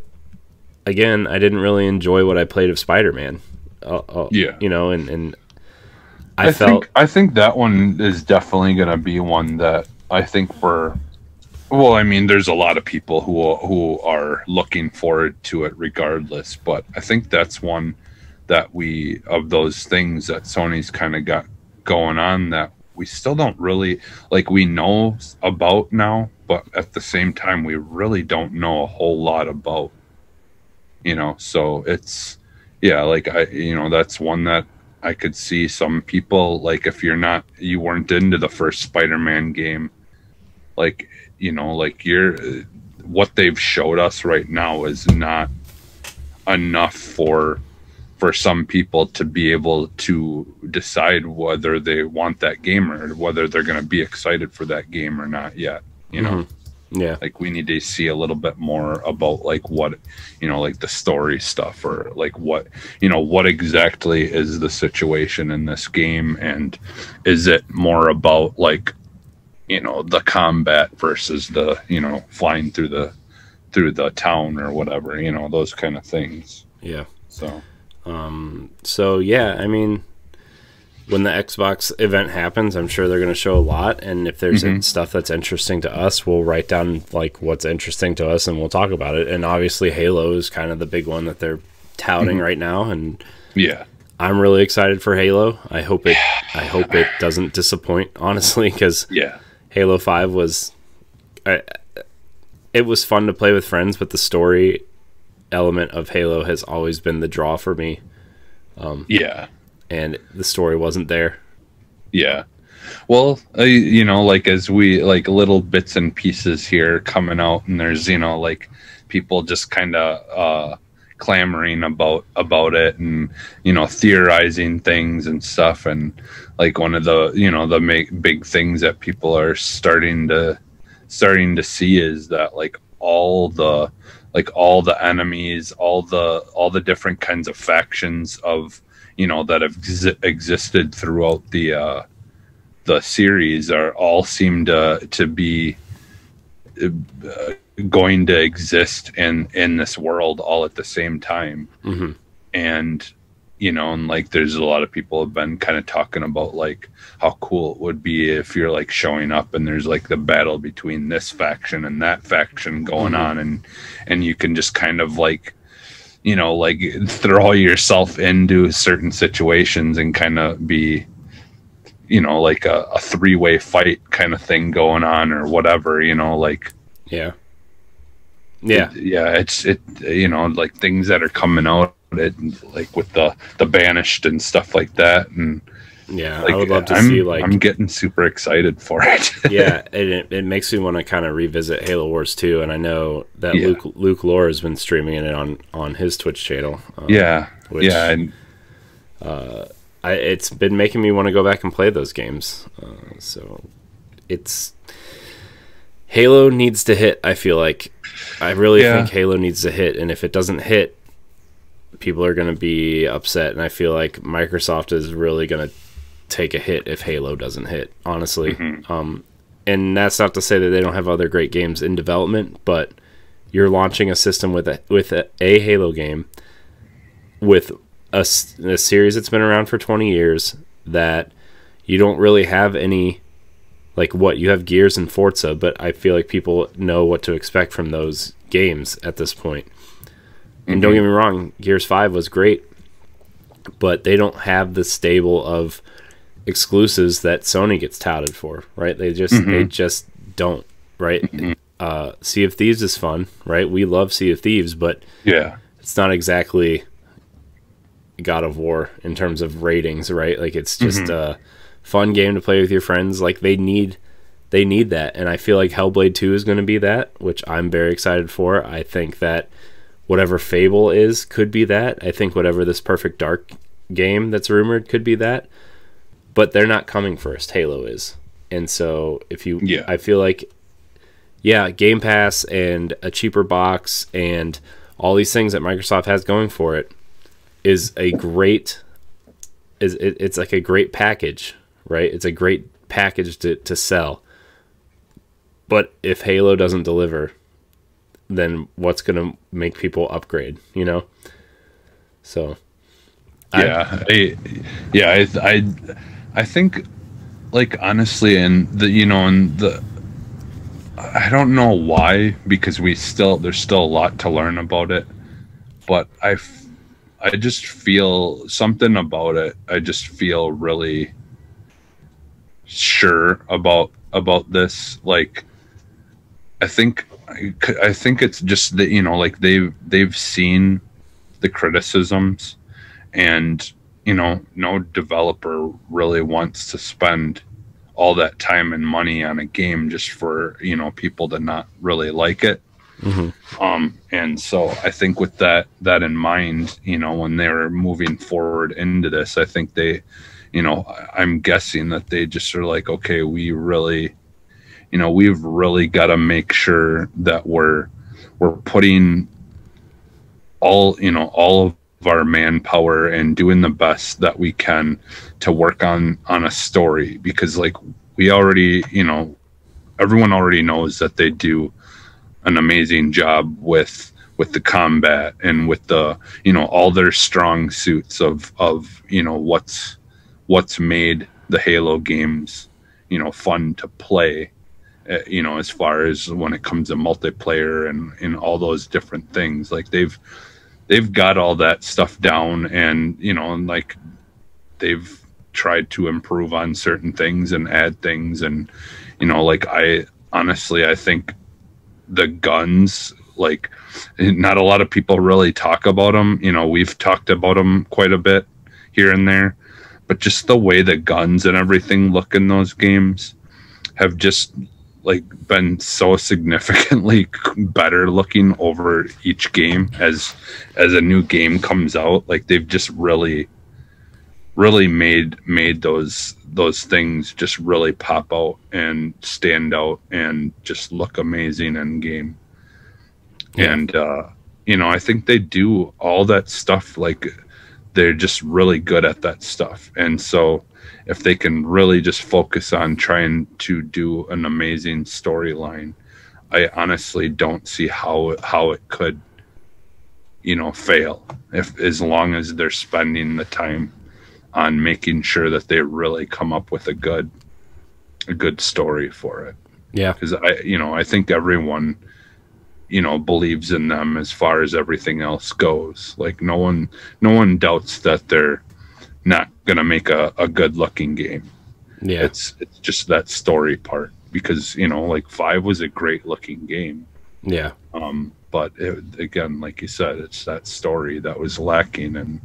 again, I didn't really enjoy what I played of Spider Man. Uh, uh, Yeah. you know, and and I, I, felt think I think that one is definitely going to be one that I think for well, I mean, there's a lot of people who who are looking forward to it regardless, but I think that's one that we of those things that Sony's kind of got going on that we still don't really like we know about now, but at the same time we really don't know a whole lot about you know, so it's yeah, like I you know, that's one that I could see some people like if you're not you weren't into the first Spider-Man game, like you know, like you're what they've showed us right now is not enough for for some people to be able to decide whether they want that game or whether they're going to be excited for that game or not yet. You know, Mhm. Yeah, like we need to see a little bit more about like what you know like the story stuff or like what you know what exactly is the situation in this game? And is it more about like you know the combat versus the you know flying through the through the town or whatever you know those kind of things. Yeah. so. Um, so yeah, I mean, when the Xbox event happens, I'm sure they're going to show a lot, and if there's Mhm. stuff that's interesting to us, we'll write down like what's interesting to us, and we'll talk about it. And obviously, Halo is kind of the big one that they're touting Mhm. right now, and yeah I'm really excited for Halo. I hope it, I hope it doesn't disappoint, honestly, because yeah Halo Five was, I, it was fun to play with friends, but the story element of Halo has always been the draw for me. Um, yeah and the story wasn't there. Yeah. Well, uh, you know, like as we like little bits and pieces here coming out, and there's you know like people just kind of uh, clamoring about about it and you know theorizing things and stuff and like one of the you know the make, big things that people are starting to starting to see is that like all the like all the enemies all the all the different kinds of factions of you know that have ex- existed throughout the uh the series are all seem to to be uh, going to exist in in this world all at the same time. Hmm and you know and like there's a lot of people have been kind of talking about like how cool it would be if you're like showing up and there's like the battle between this faction and that faction going Mhm. on. And and you can just kind of like you know like throw yourself into certain situations and kind of be you know like a, a three-way fight kind of thing going on or whatever you know like Yeah. Yeah. it- yeah it's it you know like things that are coming out it like with the the banished and stuff like that and Yeah. like I would love to I'm, see like i'm getting super excited for it yeah, it, it makes me want to kind of revisit Halo Wars 2, and I know that Yeah. Luke Luke Lore has been streaming it on on his Twitch channel. um, yeah Which- yeah and I, it's been making me want to go back and play those games. Uh, so it's Halo needs to hit. I feel like I really Yeah. think Halo needs to hit, and if it doesn't hit, people are going to be upset. And I feel like Microsoft is really going to take a hit if Halo doesn't hit. Honestly, um, and that's not to say that they don't have other great games in development, but you're launching a system with a with a, a Halo game with a series that's been around for 20 years that you don't really have any like what you have Gears and Forza, but I feel like people know what to expect from those games at this point. And don't get me wrong, Gears 5 was great, but they don't have the stable of exclusives that Sony gets touted for, right? They just they mm-hmm. just don't, right? Mm-hmm. Uh, sea of Thieves is fun, right? We love Sea of Thieves, but yeah it's not exactly God of War in terms of ratings, right? Like it's just mm-hmm. a fun game to play with your friends. Like they need they need that. And I feel like Hellblade 2 is going to be that, which I'm very excited for. I think that whatever Fable is could be that. I think whatever this Perfect Dark game that's rumored could be that. But they're not coming first. Halo is. And so if you Yeah. I feel like yeah, Game Pass and a cheaper box and all these things that Microsoft has going for it is a great is it, it's like a great package, right? It's a great package to, to sell. But if Halo doesn't deliver, then what's going to make people upgrade, you know? So I- yeah I, yeah I, I i think like honestly and the you know and the i don't know why because we still there's still a lot to learn about it but i i just feel something about it i just feel really sure about about this like i think I think it's just that you know like they've they've seen the criticisms and you know no developer really wants to spend all that time and money on a game just for you know people to not really like it Mhm. um and so i think with that that in mind you know when they were moving forward into this i think they you know i'm guessing that they just are like okay we really you know we've really got to make sure that we're we're putting all you know all of our manpower and doing the best that we can to work on on a story. Because like we already you know everyone already knows that they do an amazing job with with the combat and with the you know all their strong suits of of you know what's what's made the halo games you know fun to play uh, you know as far as when it comes to multiplayer and and all those different things. Like they've they've got all that stuff down and you know and like they've tried to improve on certain things and add things and you know like i honestly i think the guns like not a lot of people really talk about them you know we've talked about them quite a bit here and there but just the way the guns and everything look in those games have just like been so significantly better looking over each game as as a new game comes out. Like they've just really really made made those those things just really pop out and stand out and just look amazing in game. Yeah. and uh you know i think they do all that stuff like they're just really good at that stuff. And so if they can really just focus on trying to do an amazing storyline, I honestly don't see how how it could, you know, fail if as long as they're spending the time on making sure that they really come up with a good a good story for it. Yeah, because I you know I think everyone you know believes in them as far as everything else goes. Like no one no one doubts that they're not gonna make a, a good looking game. Yeah, it's it's just that story part because you know like five was a great looking game. Yeah. Um, but it, again, like you said, it's that story that was lacking, and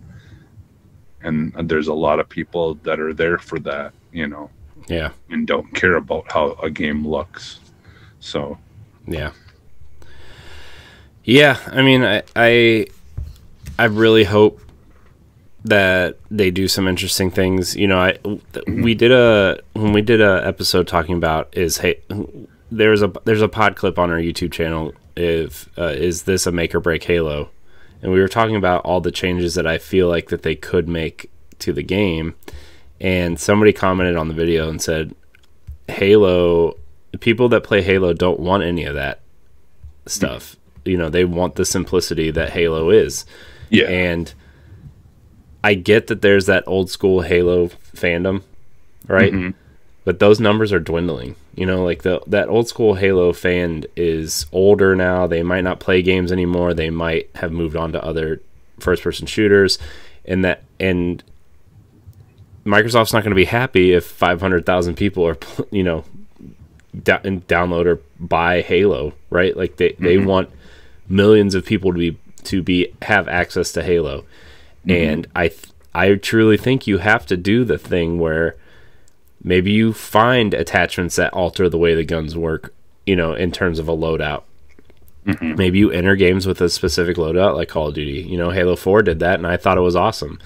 and there's a lot of people that are there for that, you know. Yeah. And don't care about how a game looks. So. Yeah. Yeah, I mean, I I, I really hope that they do some interesting things. You know, I we did a when we did a episode talking about is hey there's a there's a pod clip on our YouTube channel if uh, is this a make or break Halo, and we were talking about all the changes that I feel like that they could make to the game, and somebody commented on the video and said Halo people that play Halo don't want any of that stuff. You know, they want the simplicity that Halo is. Yeah. And I get that there's that old school Halo fandom, right? Mm-hmm. But those numbers are dwindling. You know, like the that old school Halo fan is older now. They might not play games anymore. They might have moved on to other first person shooters, and that and Microsoft's not going to be happy if 500,000 people are, you know, da- download or buy Halo, right? Like they, mm-hmm. they want millions of people to be to be have access to Halo. And I th- I truly think you have to do the thing where maybe you find attachments that alter the way the guns work, you know, in terms of a loadout. Mm-hmm. Maybe you enter games with a specific loadout like Call of Duty. You know, Halo 4 did that and I thought it was awesome.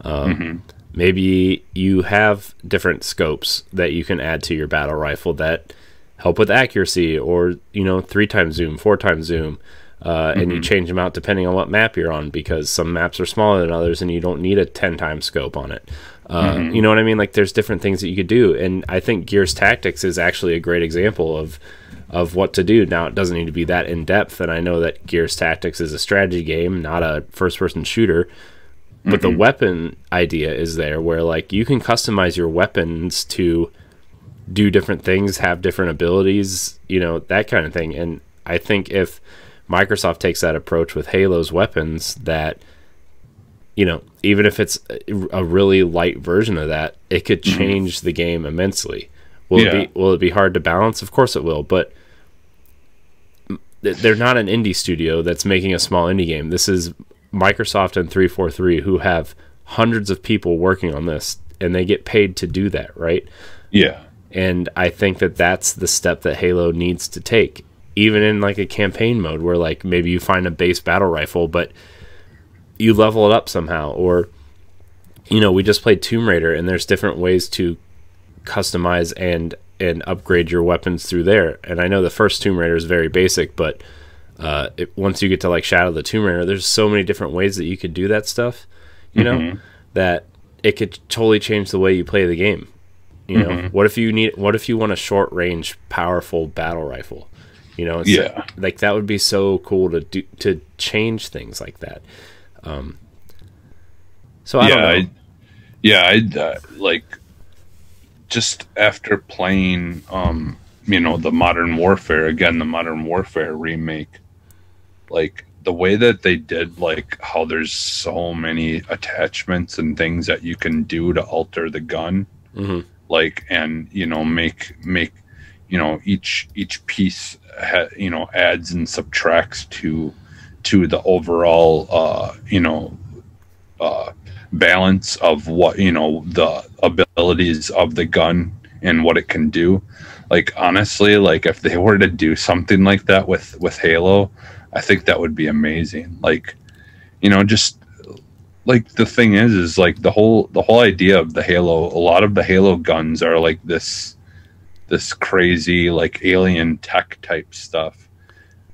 Um, mm-hmm. Maybe you have different scopes that you can add to your battle rifle that help with accuracy or, you know, three times zoom, four times zoom uh, and mm-hmm. you change them out depending on what map you're on because some maps are smaller than others and you don't need a 10 times scope on it. Uh, mm-hmm. You know what I mean? Like there's different things that you could do, and I think Gears Tactics is actually a great example of of what to do. Now it doesn't need to be that in depth, and I know that Gears Tactics is a strategy game, not a first person shooter. But mm-hmm. the weapon idea is there, where like you can customize your weapons to do different things, have different abilities, you know that kind of thing. And I think if Microsoft takes that approach with Halo's weapons that you know, even if it's a really light version of that, it could mm-hmm. change the game immensely. Will yeah. it be will it be hard to balance? Of course it will, but they're not an indie studio that's making a small indie game. This is Microsoft and 343 who have hundreds of people working on this and they get paid to do that, right? Yeah. And I think that that's the step that Halo needs to take even in like a campaign mode where like maybe you find a base battle rifle but you level it up somehow or you know we just played tomb raider and there's different ways to customize and and upgrade your weapons through there and i know the first tomb raider is very basic but uh, it, once you get to like shadow the tomb raider there's so many different ways that you could do that stuff you mm-hmm. know that it could totally change the way you play the game you know mm-hmm. what if you need what if you want a short range powerful battle rifle you know, yeah, like that would be so cool to do to change things like that. Um, so I yeah, I, yeah, I uh, like just after playing, um, you know, the Modern Warfare again, the Modern Warfare remake, like the way that they did, like how there's so many attachments and things that you can do to alter the gun, mm-hmm. like and you know make make you know each each piece you know adds and subtracts to to the overall uh you know uh balance of what you know the abilities of the gun and what it can do. Like honestly, like if they were to do something like that with with Halo, I think that would be amazing. Like, you know, just like the thing is is like the whole the whole idea of the Halo, a lot of the Halo guns are like this this crazy like alien tech type stuff.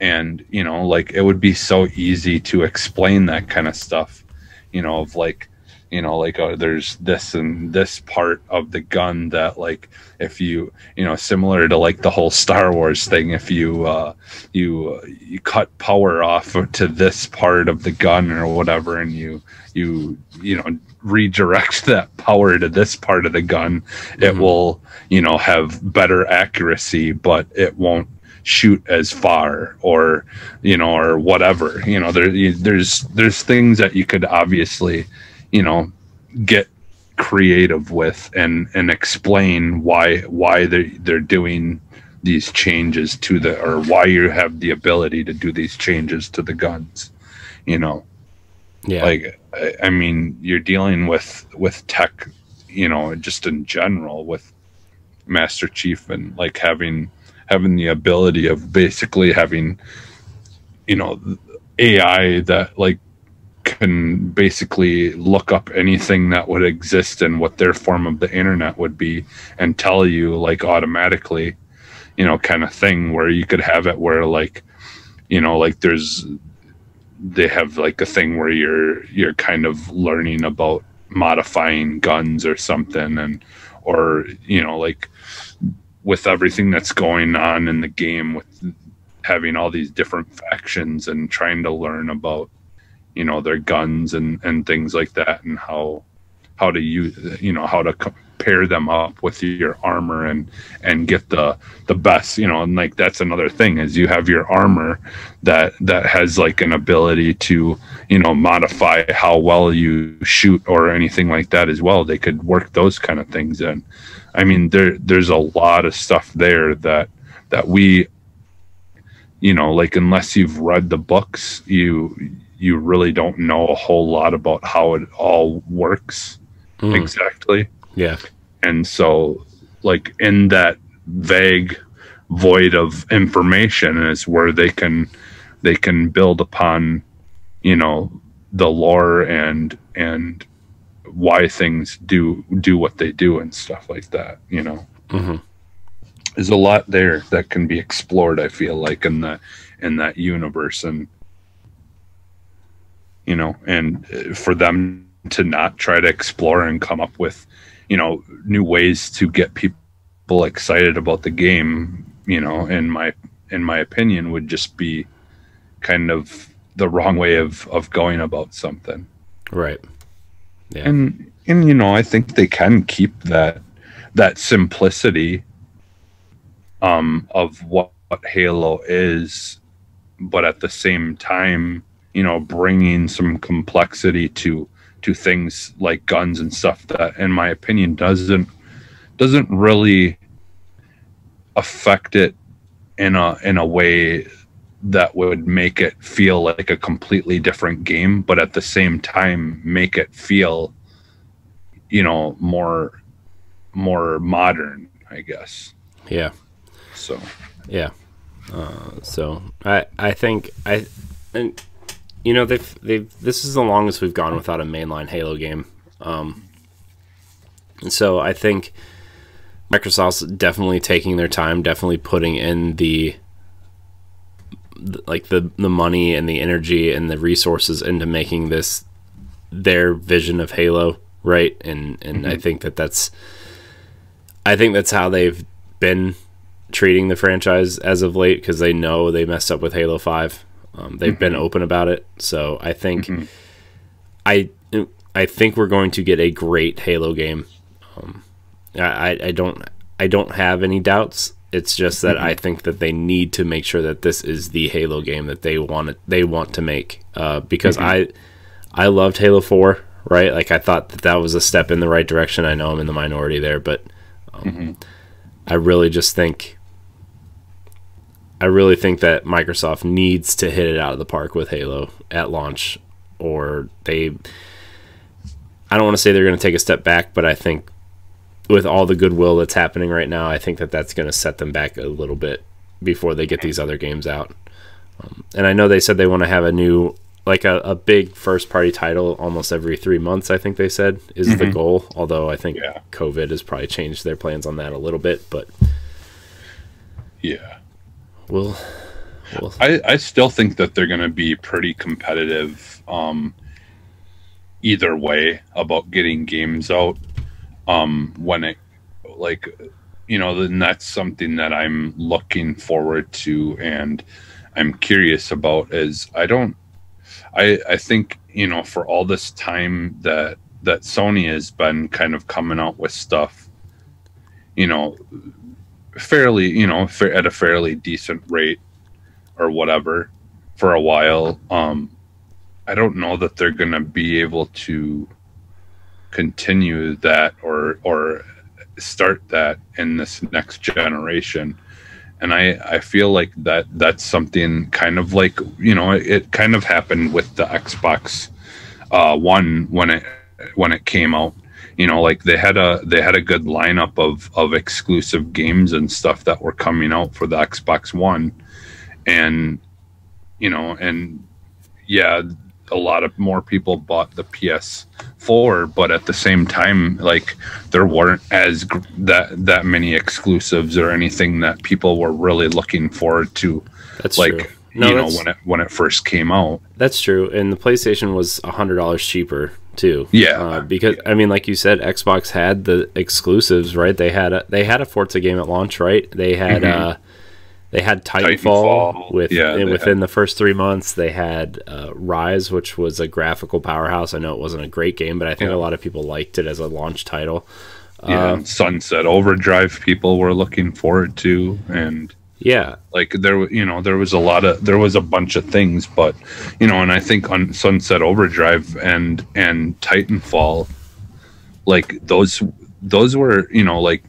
And, you know, like it would be so easy to explain that kind of stuff, you know, of like you know like uh, there's this and this part of the gun that like if you you know similar to like the whole star wars thing if you uh you uh, you cut power off to this part of the gun or whatever and you you you know redirect that power to this part of the gun mm-hmm. it will you know have better accuracy but it won't shoot as far or you know or whatever you know there there's there's things that you could obviously you know get creative with and and explain why why they they're doing these changes to the or why you have the ability to do these changes to the guns you know? Yeah. Like I, I mean you're dealing with with tech you know just in general with master chief and like having having the ability of basically having you know ai that like can basically look up anything that would exist and what their form of the internet would be and tell you like automatically you know kind of thing where you could have it where like you know like there's they have like a thing where you're you're kind of learning about modifying guns or something and or you know like with everything that's going on in the game with having all these different factions and trying to learn about you know their guns and and things like that and how how to use you know how to pair them up with your armor and and get the the best you know and like that's another thing is you have your armor that that has like an ability to you know modify how well you shoot or anything like that as well. They could work those kind of things in. I mean there there's a lot of stuff there that that we you know like unless you've read the books you you really don't know a whole lot about how it all works mm. exactly. Yeah. And so, like, in that vague void of information is where they can they can build upon you know the lore and and why things do do what they do and stuff like that you know mm-hmm. there's a lot there that can be explored i feel like in the in that universe and you know, and uh, for them to not try to explore and come up with, you know, new ways to get people excited about the game, you know, in my in my opinion, would just be kind of the wrong way of of going about something. Right. Yeah. And and you know, I think they can keep that that simplicity um of what, what Halo is, but at the same time you know bringing some complexity to to things like guns and stuff that in my opinion doesn't doesn't really affect it in a in a way that would make it feel like a completely different game but at the same time make it feel you know more more modern i guess. Yeah. So. Yeah. Uh, so i i think i and you know they've they've this is the longest we've gone without a mainline Halo game. Um, and so I think Microsoft's definitely taking their time, definitely putting in the like the the money and the energy and the resources into making this their vision of Halo, right? And and mm-hmm. I think that that's I think that's how they've been treating the franchise as of late because they know they messed up with Halo Five um, they've mm-hmm. been open about it, so I think mm-hmm. I I think we're going to get a great Halo game. Um, I I don't I don't have any doubts. It's just that mm-hmm. I think that they need to make sure that this is the Halo game that they want they want to make uh, because mm-hmm. I I loved Halo Four right like I thought that that was a step in the right direction. I know I'm in the minority there, but um, mm-hmm. I really just think I really think that Microsoft needs to hit it out of the park with Halo at launch, or they. I don't want to say they're going to take a step back, but I think with all the goodwill that's happening right now, I think that that's going to set them back a little bit before they get these other games out. Um, and I know they said they want to have a new, like a, a big first party title almost every three months. I think they said is mm-hmm. the goal. Although I think yeah. COVID has probably changed their plans on that a little bit, but yeah, we'll. we'll I I still think that they're going to be pretty competitive. Um, either way about getting games out um when it like you know then that's something that i'm looking forward to and i'm curious about is i don't i i think you know for all this time that that sony has been kind of coming out with stuff you know fairly you know at a fairly decent rate or whatever for a while um I don't know that they're going to be able to continue that or or start that in this next generation. And i i feel like that that's something kind of like you know it, it kind of happened with the xbox uh one when it when it came out you know like they had a they had a good lineup of of exclusive games and stuff that were coming out for the xbox one and you know and yeah a lot of more people bought the PS4, but at the same time, like there weren't as that that many exclusives or anything that people were really looking forward to. That's like true. No, you know when it when it first came out. That's true, and the PlayStation was a hundred dollars cheaper too. Yeah, uh, because I mean, like you said, Xbox had the exclusives, right? They had a they had a Forza game at launch, right? They had mm-hmm. uh they had Titanfall, Titanfall. with yeah, within had... the first three months. They had uh, Ryse, which was a graphical powerhouse. I know it wasn't a great game, but I think yeah. a lot of people liked it as a launch title. Yeah, uh, Sunset Overdrive people were looking forward to, and yeah, like there, you know, there was a lot of there was a bunch of things, but you know, and I think on Sunset Overdrive and and Titanfall, like those those were you know like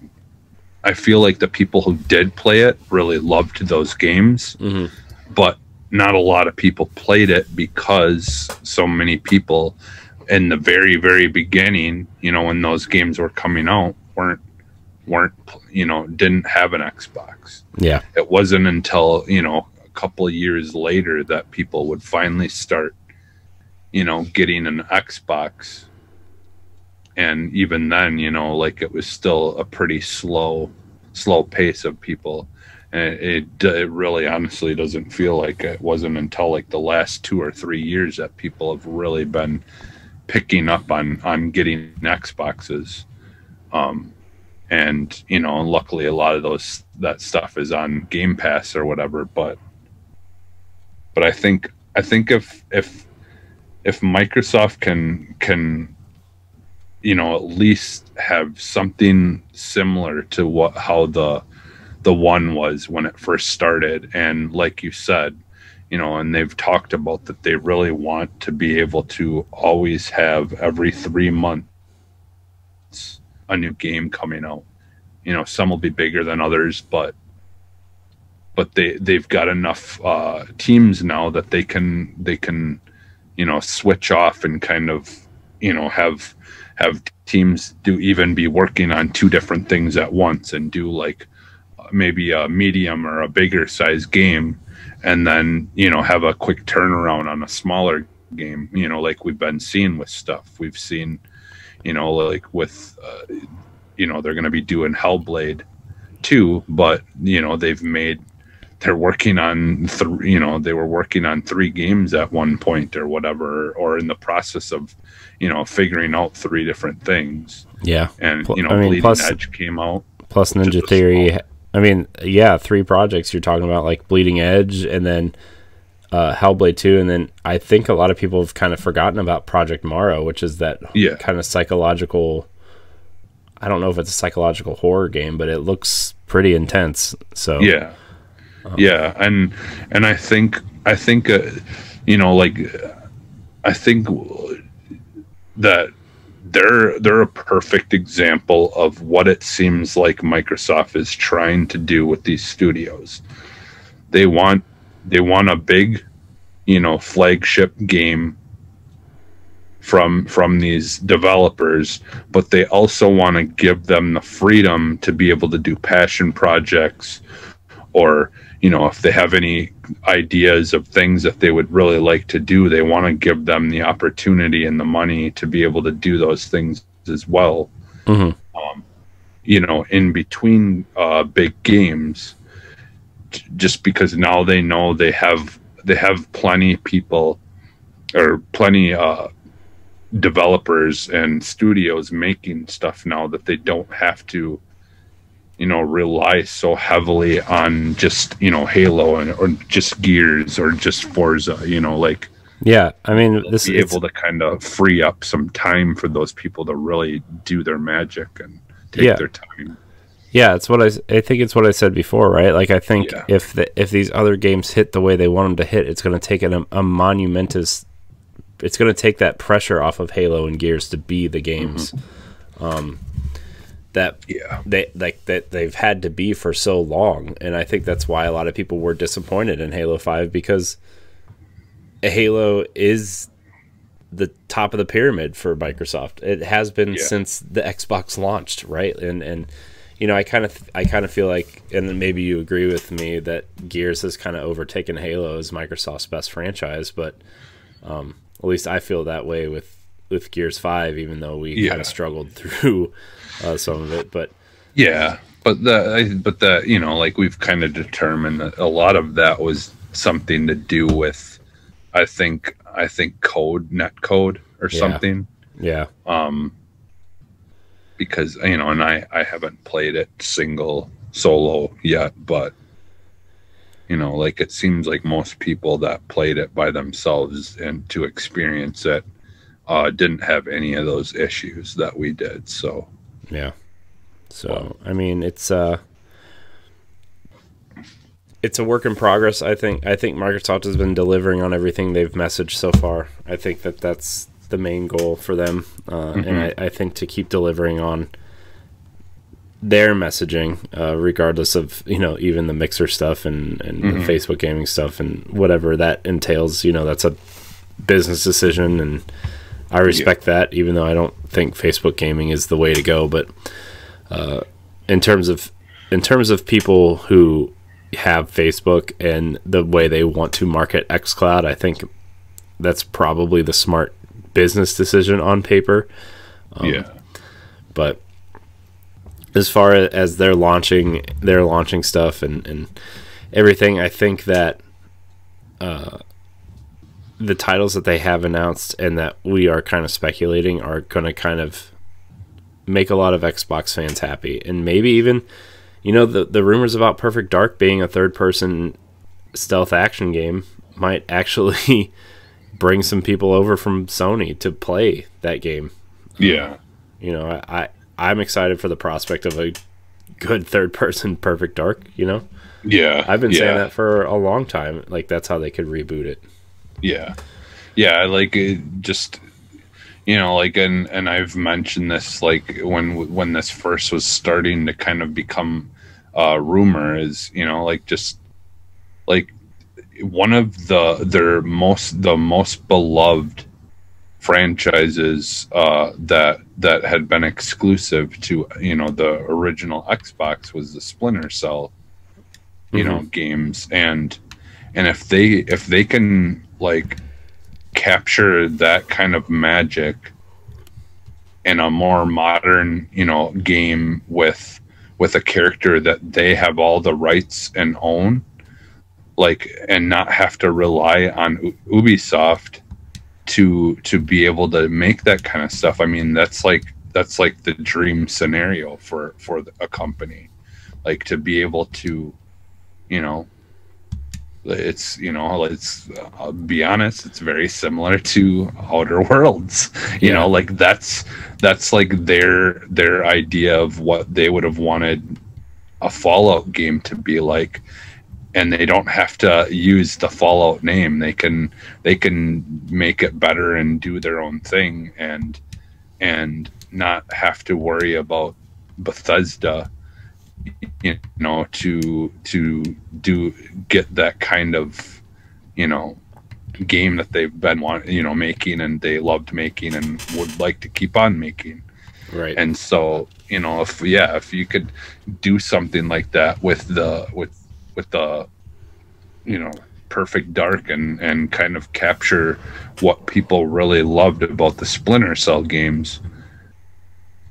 I feel like the people who did play it really loved those games, mm-hmm. but not a lot of people played it because so many people in the very very beginning, you know, when those games were coming out, weren't weren't you know didn't have an Xbox. Yeah, it wasn't until you know a couple of years later that people would finally start, you know, getting an Xbox. And even then you know like it was still a pretty slow slow pace of people. And it, it really honestly doesn't feel like it wasn't until like the last two or three years that people have really been picking up on on getting xboxes. Um and you know luckily a lot of those that stuff is on game pass or whatever but but i think i think if if if microsoft can can you know at least have something similar to what how the the one was when it first started and like you said you know and they've talked about that they really want to be able to always have every 3 months a new game coming out. You know some will be bigger than others but but they they've got enough uh teams now that they can they can you know switch off and kind of you know have have teams do even be working on two different things at once and do like maybe a medium or a bigger size game and then you know have a quick turnaround on a smaller game you know like we've been seeing with stuff. We've seen you know like with uh, you know they're going to be doing hellblade 2 but you know they've made they're working on three you know they were working on three games at one point or whatever or in the process of you know figuring out three different things yeah and you know I mean, bleeding plus, edge came out plus ninja theory small. i mean yeah three projects you're talking about like bleeding edge and then uh, Hellblade 2, and then I think a lot of people have kind of forgotten about Project Mara, which is that yeah. kind of psychological. I don't know if it's a psychological horror game, but it looks pretty intense. So yeah, um, yeah, and and I think I think uh, you know like I think that they're they're a perfect example of what it seems like Microsoft is trying to do with these studios. They want they want a big, you know, flagship game from from these developers but they also want to give them the freedom to be able to do passion projects or you know if they have any ideas of things that they would really like to do they want to give them the opportunity and the money to be able to do those things as well mm-hmm. um, you know in between uh, big games just because now they know they have they have plenty people or plenty uh, developers and studios making stuff now that they don't have to you know rely so heavily on just you know halo and or just gears or just forza you know like yeah i mean this be able to kind of free up some time for those people to really do their magic and take yeah. their time yeah it's what i i think it's what i said before right like i think yeah. if the, if these other games hit the way they want them to hit it's going to take a, a monumentous it's going to take that pressure off of Halo and Gears to be the games mm-hmm. um, that yeah they like that they've had to be for so long, and I think that's why a lot of people were disappointed in Halo Five because Halo is the top of the pyramid for Microsoft. It has been yeah. since the Xbox launched, right? And and you know, I kind of I kind of feel like, and maybe you agree with me that Gears has kind of overtaken Halo as Microsoft's best franchise, but um, at least I feel that way with with Gears Five, even though we yeah. kind of struggled through uh, some of it. But yeah, but the but the you know like we've kind of determined that a lot of that was something to do with, I think I think code net code or yeah. something. Yeah. Um. Because you know, and I I haven't played it single solo yet, but you know like it seems like most people that played it by themselves and to experience it uh, didn't have any of those issues that we did so. Yeah. So well, i mean it's uh it's a work in progress i think. I think microsoft has been delivering on everything they've messaged so far. I think that that's the main goal for them uh, mm-hmm. and I, I think to keep delivering on their messaging, uh, regardless of you know even the mixer stuff and and mm-hmm. the Facebook gaming stuff and whatever that entails. You know, that's a business decision, and I respect yeah. that, even though I don't think Facebook gaming is the way to go. But uh, in terms of in terms of people who have Facebook and the way they want to market xCloud, I think that's probably the smart business decision on paper. Um, yeah. But as far as they're launching they're launching stuff and, and everything i think that uh, the titles that they have announced and that we are kind of speculating are going to kind of make a lot of xbox fans happy and maybe even you know the, the rumors about perfect dark being a third person stealth action game might actually bring some people over from sony to play that game yeah you know i, I I'm excited for the prospect of a good third person Perfect Dark. You know. Yeah, I've been yeah. saying that for a long time. Like that's how they could reboot it. Yeah, yeah. Like it just you know, like and and I've mentioned this like when when this first was starting to kind of become a rumor is you know like just like one of the their most the most beloved franchises uh, that that had been exclusive to you know the original Xbox was the Splinter Cell, you mm-hmm. know, games and and if they if they can like capture that kind of magic in a more modern you know game with with a character that they have all the rights and own like and not have to rely on U- Ubisoft to to be able to make that kind of stuff. I mean that's like that's like the dream scenario for for a company. Like to be able to you know it's you know it's i'll be honest it's very similar to outer worlds. You yeah. know like that's that's like their their idea of what they would have wanted a fallout game to be like and they don't have to use the fallout name they can they can make it better and do their own thing and and not have to worry about bethesda you know to to do get that kind of you know game that they've been want you know making and they loved making and would like to keep on making Right. and so you know if yeah if you could do something like that with the with with the you know perfect dark and and kind of capture what people really loved about the splinter cell games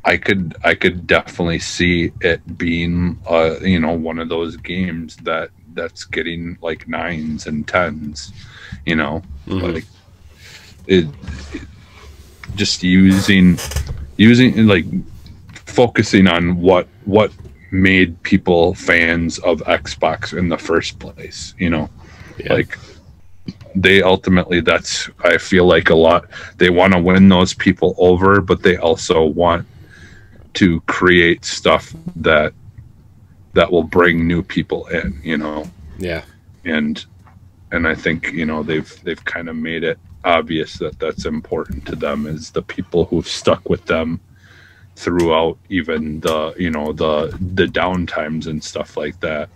i could i could definitely see it being uh you know one of those games that that's getting like nines and tens you know Mhm. like it, it just using using like focusing on what what made people fans of Xbox in the first place, you know. Yeah. Like they ultimately that's I feel like a lot they want to win those people over, but they also want to create stuff that that will bring new people in, you know yeah. and and I think you know they've they've kind of made it obvious that that's important to them is the people who've stuck with them throughout even the you know the the downtimes and stuff like that.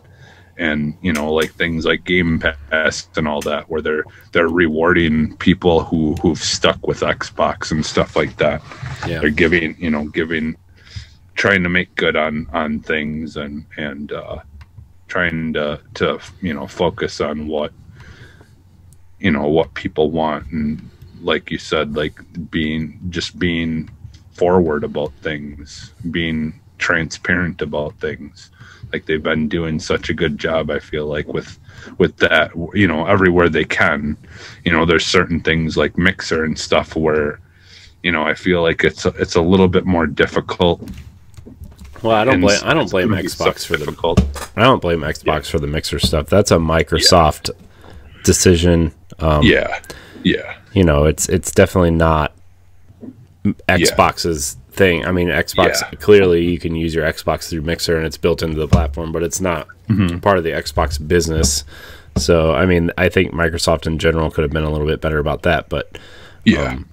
And you know like things like game pass and all that where they're they're rewarding people who who've stuck with xbox and stuff like that. Yeah. they're giving you know giving trying to make good on on things and and uh trying to to you know focus on what you know what people want. And like you said like being just being forward about things being transparent about things. Like they've been doing such a good job i feel like with with that you know everywhere they can. You know there's certain things like mixer and stuff where you know i feel like it's a, it's a little bit more difficult. Well, I don't blame I don't blame Xbox so for the difficult. I don't blame Xbox for the mixer stuff. That's a Microsoft decision. Um, yeah. Yeah. you know, it's it's definitely not Xbox's thing. I mean, Xbox Yeah. clearly you can use your Xbox through Mixer and it's built into the platform, but it's not Mm-hmm. part of the Xbox business. So, I mean, I think Microsoft in general could have been a little bit better about that, but yeah um,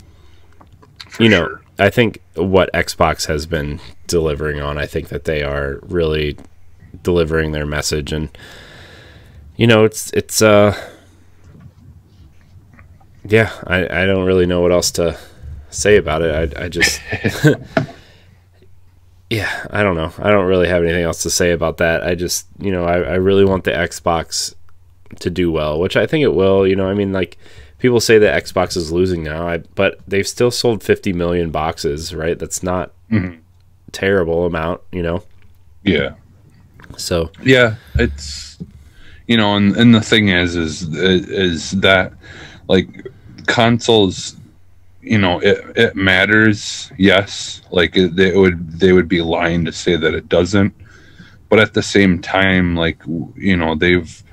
you know, sure. I think what Xbox has been delivering on, I think that they are really delivering their message and you know, it's it's uh yeah, I I don't really know what else to say about it. I I just Yeah, I don't know. I don't really have anything else to say about that. I just, you know, I, I really want the Xbox to do well, which I think it will. You know, I mean, like people say that Xbox is losing now, I, but they've still sold 50 million boxes, right? That's not Mhm. terrible amount, you know. yeah So yeah it's you know and, and the thing is is is that like consoles you know it, it matters yes like it, they would they would be lying to say that it doesn't. But at the same time like you know they've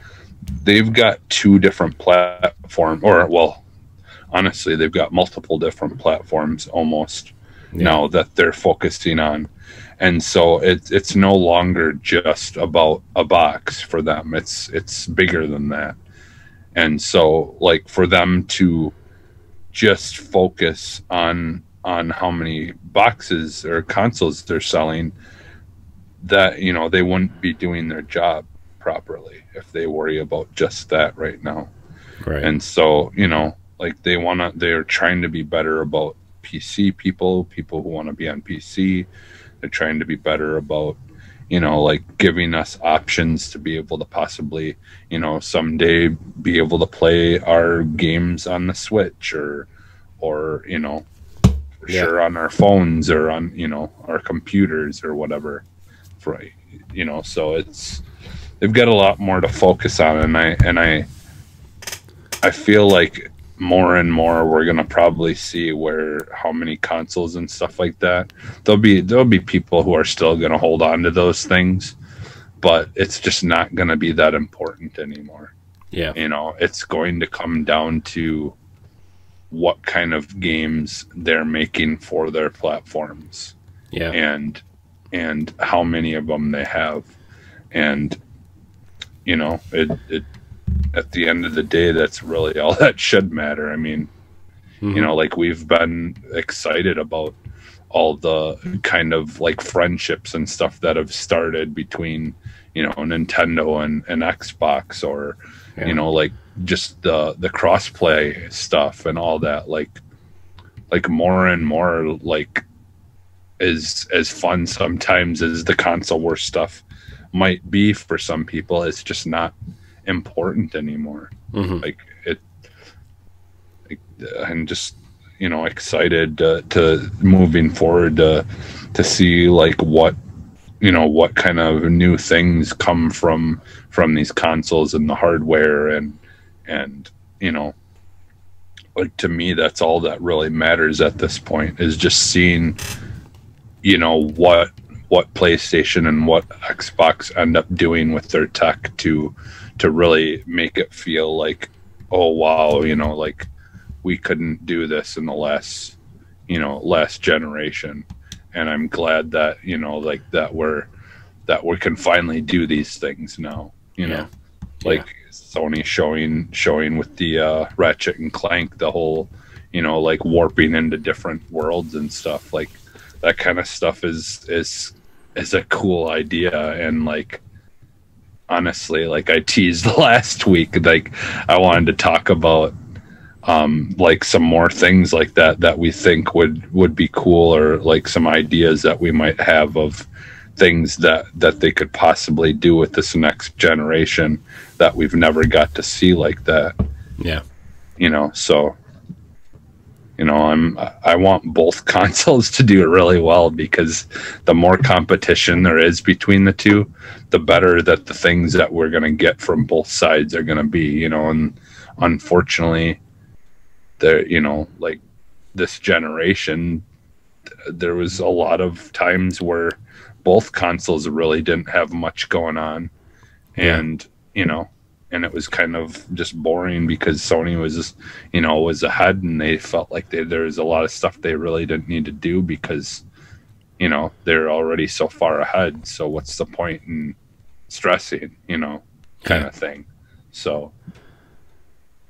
they've got two different platform or well honestly they've got multiple different platforms almost Yeah. now that they're focusing on. And so it, it's no longer just about a box for them. It's it's bigger than that. And so like for them to just focus on on how many boxes or consoles they're selling that you know they wouldn't be doing their job properly if they worry about just that right now right. and so you know like they want to they're trying to be better about pc people people who want to be on pc they're trying to be better about you know like giving us options to be able to possibly you know someday be able to play our games on the switch or or you know Yeah. sure on our phones or on you know our computers or whatever right you know so it's they've got a lot more to focus on and i and i I feel like more and more we're gonna probably see where how many consoles and stuff like that. There'll be there'll be people who are still gonna hold on to those things, but it's just not gonna be that important anymore. yeah. You know, it's going to come down to what kind of games they're making for their platforms Yeah. and and how many of them they have and you know it, it at the end of the day that's really all that should matter i mean Mhm. you know like we've been excited about all the kind of like friendships and stuff that have started between you know nintendo and, and xbox or yeah. you know, like just the the crossplay stuff and all that. Like, like more and more like is as fun sometimes as the console war stuff might be for some people. It's just not important anymore. Mm-hmm. Like it, like, I'm just you know excited uh, to moving forward to to see like what you know what kind of new things come from from these consoles and the hardware and and you know like to me that's all that really matters at this point is just seeing you know what what PlayStation and what Xbox end up doing with their tech to to really make it feel like oh wow you know like we couldn't do this in the last you know last generation and I'm glad that you know like that we're that we can finally do these things now. You know, yeah. like yeah. Sony showing showing with the uh, Ratchet and Clank the whole you know like warping into different worlds and stuff like that kind of stuff is is is a cool idea and like honestly like i teased last week like i wanted to talk about um, like some more things like that that we think would would be cool or like some ideas that we might have of things that that they could possibly do with this next generation that we've never got to see like that. Yeah. You know so you know i'm i want both consoles to do really well because the more competition there is between the two the better that the things that we're going to get from both sides are going to be you know and unfortunately there you know like this generation there was a lot of times where both consoles really didn't have much going on. And you know and it was kind of just boring because Sony was just, you know was ahead and they felt like they, there was a lot of stuff they really didn't need to do because you know they're already so far ahead so what's the point in stressing you know kind yeah. of thing so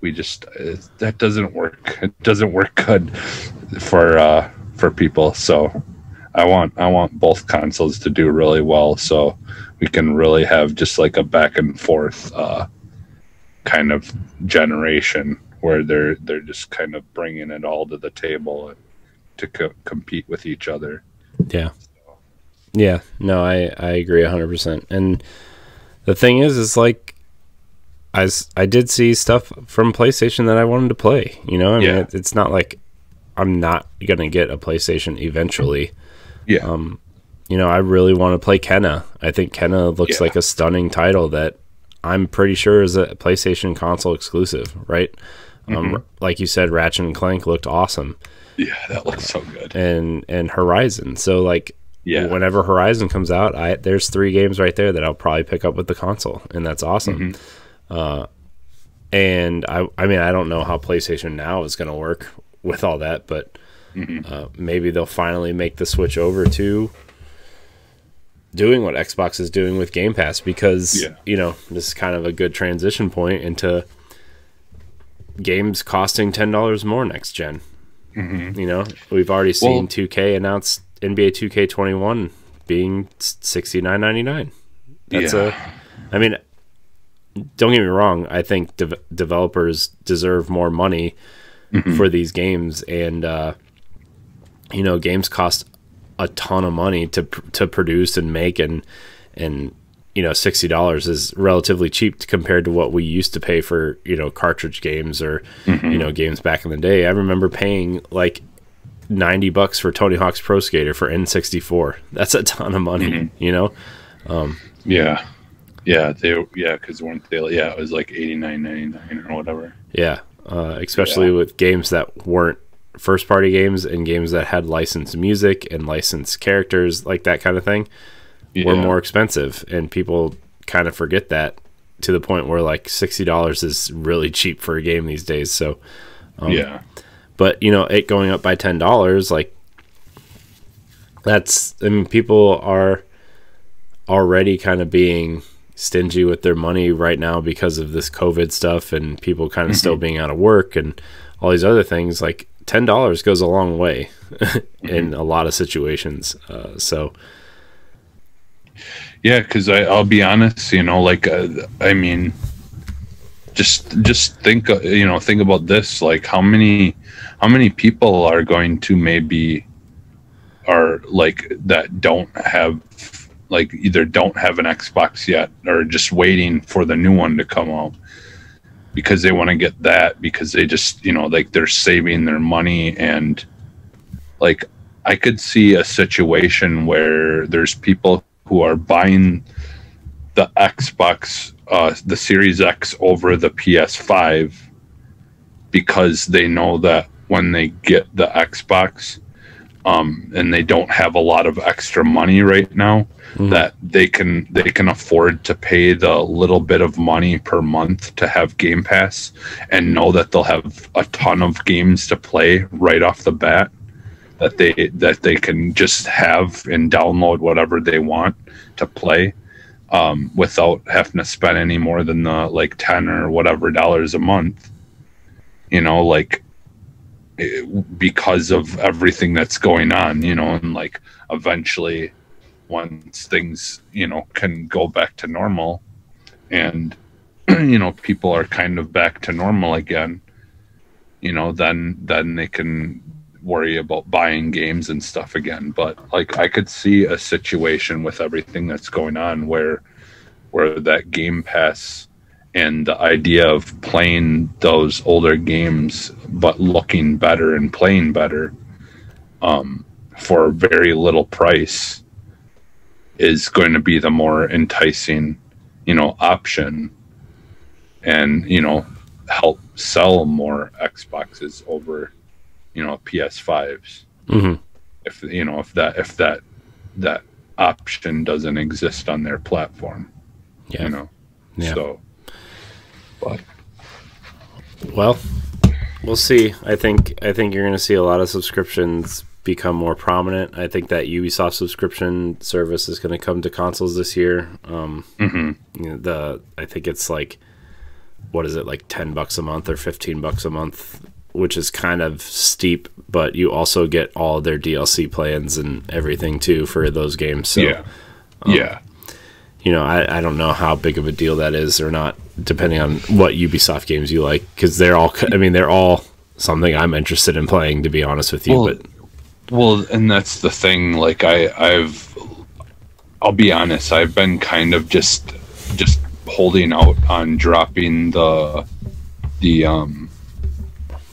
we just uh, that doesn't work. It doesn't work good for uh, for people. So I want I want both consoles to do really well, so we can really have just like a back and forth uh, kind of generation where they're they're just kind of bringing it all to the table to co- compete with each other. Yeah. Yeah, no, I I agree 100%. And the thing is is like I, I did see stuff from PlayStation that I wanted to play. You know, I mean, it, it's not like I'm not gonna get a PlayStation eventually. Yeah. Um, you know, I really want to play Kena. I think Kena looks yeah. like a stunning title that I'm pretty sure is a PlayStation console exclusive, right? Um, mm-hmm. Um, like you said, Ratchet and Clank looked awesome. Yeah, that looks so good. And and Horizon. So like yeah. whenever Horizon comes out, I there's three games right there that I'll probably pick up with the console, and that's awesome. Mm-hmm. Uh, and I, I mean, I don't know how PlayStation Now is going to work with all that, but mm-hmm. uh, maybe they'll finally make the switch over to doing what Xbox is doing with Game Pass because yeah. you know this is kind of a good transition point into games costing ten dollars more next general mm-hmm. You know, we've already seen well, 2K announce NBA 2K21 being sixty nine ninety nine. That's yeah. a, I mean, don't get me wrong. I think de- developers deserve more money mm-hmm. for these games, and uh, you know, games cost a ton of money to to produce and make, and and you know, sixty dollars is relatively cheap compared to what we used to pay for you know cartridge games or mm-hmm. you know games back in the day. I remember paying like 90 bucks for Tony Hawk's Pro Skater for N64. That's a ton of money, mm-hmm. you know? Um, yeah. Yeah, they yeah, because weren't they? Yeah, it was like eighty nine ninety nine or whatever. Yeah, uh, especially yeah. with games that weren't first party games and games that had licensed music and licensed characters, like that kind of thing, yeah. were more expensive, and people kind of forget that to the point where like sixty dollars is really cheap for a game these days. So, um, yeah, but you know, it going up by ten dollars, like that's I mean, people are already kind of being stingy with their money right now because of this COVID stuff and people kind of mm-hmm. still being out of work and all these other things, like ten dollars goes a long way in mm-hmm. a lot of situations. Uh, so, yeah, because I'll be honest, you know, like uh, I mean, just just think uh, you know think about this like how many how many people are going to maybe are like that don't have like either don't have an Xbox yet or just waiting for the new one to come out because they want to get that because they just you know like they're saving their money and like I could see a situation where there's people who are buying the Xbox uh, the Series X over the PS5 because they know that when they get the Xbox um, and they don't have a lot of extra money right now mm-hmm. that they can they can afford to pay the little bit of money per month to have Game Pass and know that they'll have a ton of games to play right off the bat that they that they can just have and download whatever they want to play um, without having to spend any more than the like 10 or whatever dollars a month you know like because of everything that's going on you know and like eventually once things you know can go back to normal and you know people are kind of back to normal again you know then then they can worry about buying games and stuff again. But like I could see a situation with everything that's going on where where that Game Pass and the idea of playing those older games but looking better and playing better um, for a very little price is going to be the more enticing, you know, option and, you know, help sell more Xboxes over you know PS5s. Mm-hmm. If you know if that if that that option doesn't exist on their platform, yeah. you know. Yeah. So, but well, we'll see. I think I think you're going to see a lot of subscriptions become more prominent. I think that Ubisoft subscription service is going to come to consoles this year. Um, mm-hmm. you know, the I think it's like what is it like ten bucks a month or fifteen bucks a month which is kind of steep, but you also get all their DLC plans and everything too for those games. So, yeah, um, yeah. You know, I, I don't know how big of a deal that is or not, depending on what Ubisoft games you like, because they're all. I mean, they're all something I'm interested in playing. To be honest with you, well, but well, and that's the thing. Like I, I've, I'll be honest. I've been kind of just, just holding out on dropping the, the um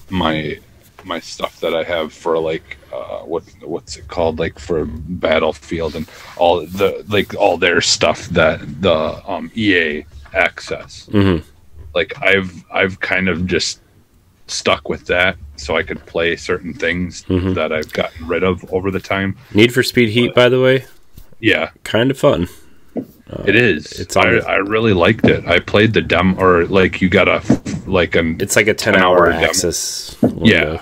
my my stuff that I have for like uh, what what's it called like for Battlefield and all the like all their stuff that the um, EA access. Mm-hmm. Like I've I've kind of just stuck with that so I could play certain things mm-hmm. that I've gotten rid of over the time. Need for Speed Heat, but, by the way. Yeah, kind of fun. Uh, it is. It's I, I, really liked it. I played the demo, or like you got a like an. It's like a ten, 10 hour, hour access. Yeah,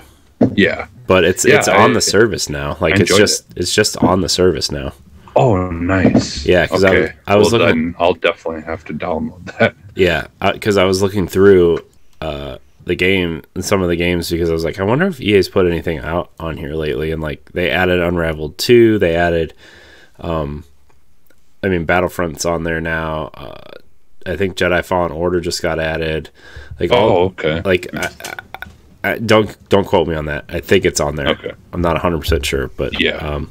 yeah. But it's yeah, it's on I, the service now. Like it's just it. it's just on the service now. Oh, nice. Yeah, because okay. I, I was well, looking. I'll definitely have to download that. Yeah, because I, I was looking through uh, the game and some of the games because I was like, I wonder if EA's put anything out on here lately, and like they added Unraveled two, they added. Um, I mean, Battlefront's on there now. Uh, I think Jedi Fallen Order just got added. Like, oh, all, okay. Like, I, I, don't don't quote me on that. I think it's on there. Okay. I'm not 100 percent sure, but yeah, um,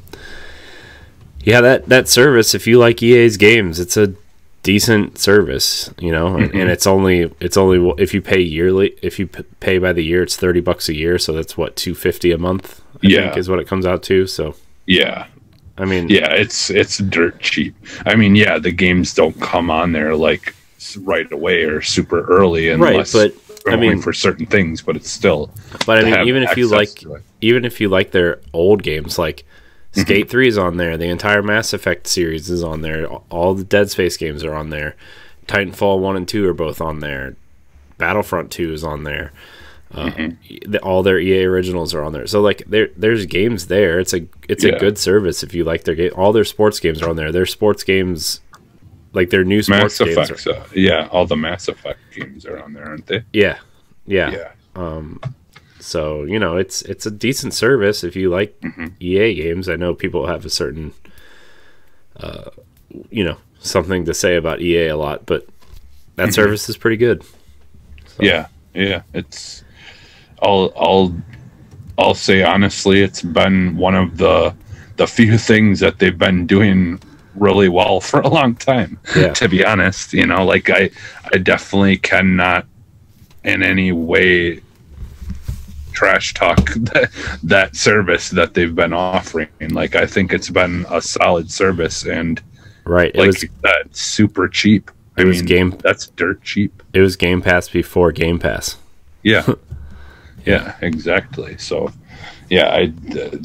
yeah. That that service, if you like EA's games, it's a decent service, you know, mm-hmm. and it's only it's only if you pay yearly. If you p- pay by the year, it's 30 bucks a year, so that's what 250 a month. I yeah, think is what it comes out to. So yeah, I mean, yeah, it's it's dirt cheap. I mean, yeah, the games don't come on there like right away or super early, unless right, but I mean for certain things. But it's still. But I mean, even if you like, even if you like their old games, like mm-hmm. Skate Three is on there, the entire Mass Effect series is on there, all the Dead Space games are on there, Titanfall One and Two are both on there, Battlefront Two is on there. Uh, mm-hmm. all their EA originals are on there. So like there there's games there. It's a it's yeah. a good service if you like their game. All their sports games are on there. Their sports games like their new sports Mass games. Effect, are, yeah, all the Mass Effect games are on there, aren't they? Yeah. Yeah. Yeah. Um so, you know, it's it's a decent service if you like mm-hmm. EA games. I know people have a certain uh you know, something to say about EA a lot, but that mm-hmm. service is pretty good. Yeah, yeah. It's I'll I'll I'll say honestly, it's been one of the the few things that they've been doing really well for a long time. Yeah. To be honest, you know, like I I definitely cannot in any way trash talk that, that service that they've been offering. Like I think it's been a solid service and Right. It like was that's super cheap. I it was mean, game that's dirt cheap. it was Game Pass before Game Pass. Yeah, yeah, exactly. So, yeah, I th-